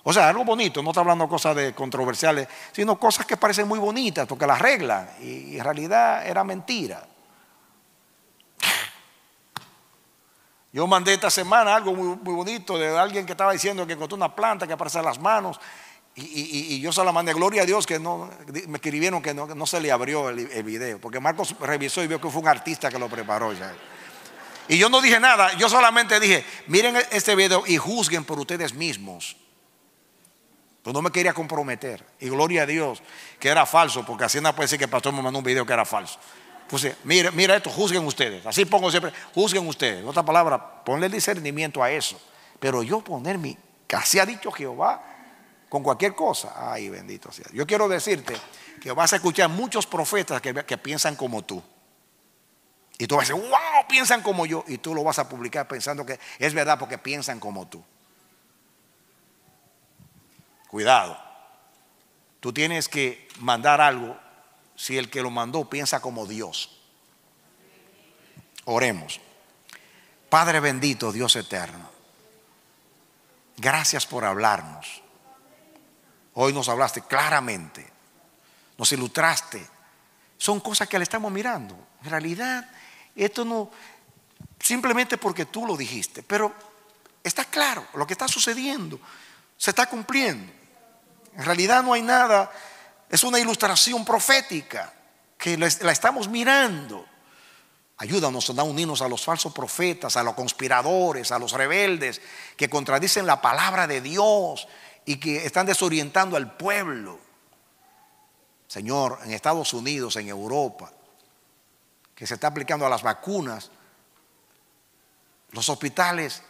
O sea, algo bonito, no está hablando cosas de controversiales, sino cosas que parecen muy bonitas porque las arreglan y en realidad era mentira. Yo mandé esta semana algo muy, bonito de alguien que estaba diciendo que encontró una planta que aparece en las manos y, yo se la mandé. Gloria a Dios que no, me escribieron que no, se le abrió el, video, porque Marcos revisó y vio que fue un artista que lo preparó ya. Y yo no dije nada, yo solamente dije, miren este video y juzguen por ustedes mismos. Pues no me quería comprometer. Y gloria a Dios que era falso, porque así no puede decir que el pastor me mandó un video que era falso. Pues mira, mira esto, juzguen ustedes. Así pongo siempre, juzguen ustedes. En otra palabra, ponle discernimiento a eso. Pero yo poner mi, así ha dicho Jehová, con cualquier cosa. Ay, bendito sea. Yo quiero decirte que vas a escuchar muchos profetas que piensan como tú. Y tú vas a decir, wow, piensan como yo. Y tú lo vas a publicar pensando que es verdad porque piensan como tú. Cuidado. Tú tienes que mandar algo si el que lo mandó piensa como Dios. Oremos. Padre bendito, Dios eterno. Gracias por hablarnos. Hoy nos hablaste claramente. Nos ilustraste. Son cosas que le estamos mirando. En realidad esto no, simplemente porque tú lo dijiste, pero está claro lo que está sucediendo, se está cumpliendo. En realidad no hay nada, es una ilustración profética que la estamos mirando. Ayúdanos a unirnos a los falsos profetas, a los conspiradores, a los rebeldes que contradicen la palabra de Dios y que están desorientando al pueblo. Señor, en Estados Unidos, en Europa, que se está aplicando a las vacunas, los hospitales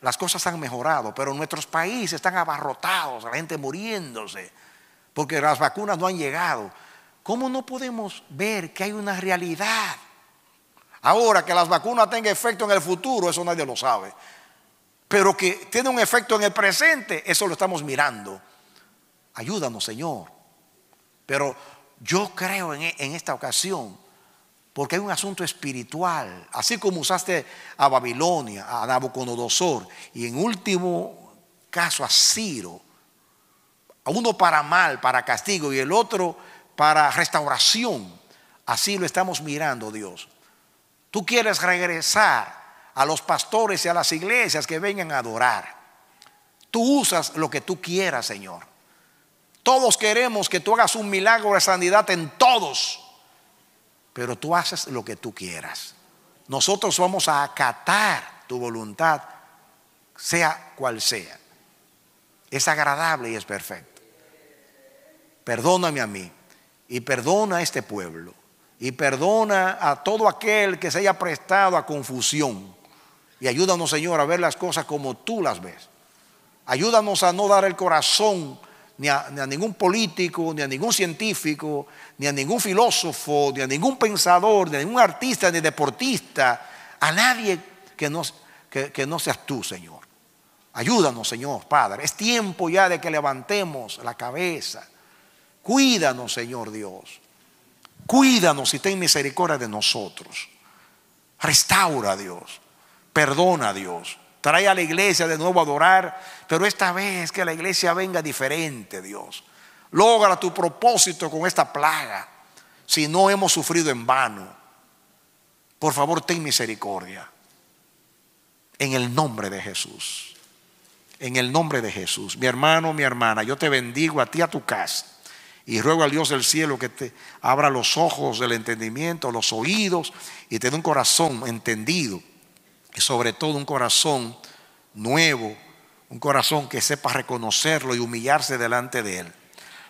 las cosas han mejorado, pero nuestros países están abarrotados, la gente muriéndose, porque las vacunas no han llegado. ¿Cómo no podemos ver que hay una realidad? Ahora que las vacunas tengan efecto en el futuro, eso nadie lo sabe. Pero que tiene un efecto en el presente, eso lo estamos mirando. Ayúdanos, Señor. Pero yo creo en, en esta ocasión, porque hay un asunto espiritual, así como usaste a Babilonia, a Nabucodonosor, y en último caso a Ciro, a uno para mal, para castigo, y el otro para restauración. Así lo estamos mirando, Dios. Tú quieres regresar a los pastores y a las iglesias que vengan a adorar. Tú usas lo que tú quieras, Señor. Todos queremos que tú hagas un milagro de sanidad en todos, pero tú haces lo que tú quieras. Nosotros vamos a acatar tu voluntad, sea cual sea. Es agradable y es perfecto. Perdóname a mí y perdona a este pueblo y perdona a todo aquel que se haya prestado a confusión. Y ayúdanos, Señor, a ver las cosas como tú las ves. Ayúdanos a no dar el corazón ni a, ni a, ningún político, ni a ningún científico, ni a ningún filósofo, ni a ningún pensador, ni a ningún artista, ni deportista, a nadie que no, que, no seas tú, Señor. Ayúdanos, Señor, Padre. Es tiempo ya de que levantemos la cabeza. Cuídanos, Señor Dios. Cuídanos y ten misericordia de nosotros. Restaura, Dios. Perdona, Dios. Trae a la iglesia de nuevo a adorar, pero esta vez que la iglesia venga diferente, Dios. Logra tu propósito con esta plaga, si no hemos sufrido en vano. Por favor, ten misericordia. En el nombre de Jesús. En el nombre de Jesús. Mi hermano, mi hermana, yo te bendigo a ti, a tu casa. Y ruego al Dios del cielo que te abra los ojos del entendimiento, los oídos y te dé un corazón entendido. Y sobre todo un corazón nuevo, un corazón que sepa reconocerlo y humillarse delante de Él.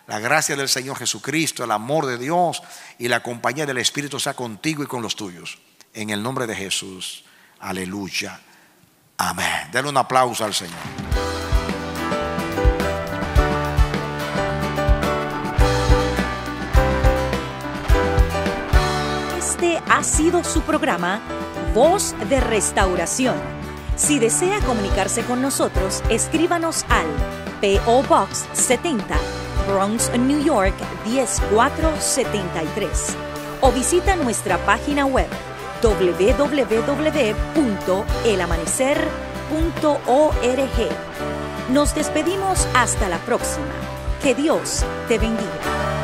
La gracia del Señor Jesucristo, el amor de Dios y la compañía del Espíritu sea contigo y con los tuyos. En el nombre de Jesús. Aleluya. Amén. Denle un aplauso al Señor. Este ha sido su programa Voz de Restauración. Si desea comunicarse con nosotros, escríbanos al PO Box 70, Bronx, New York 10473 o visita nuestra página web www.elamanecer.org. Nos despedimos hasta la próxima. Que Dios te bendiga.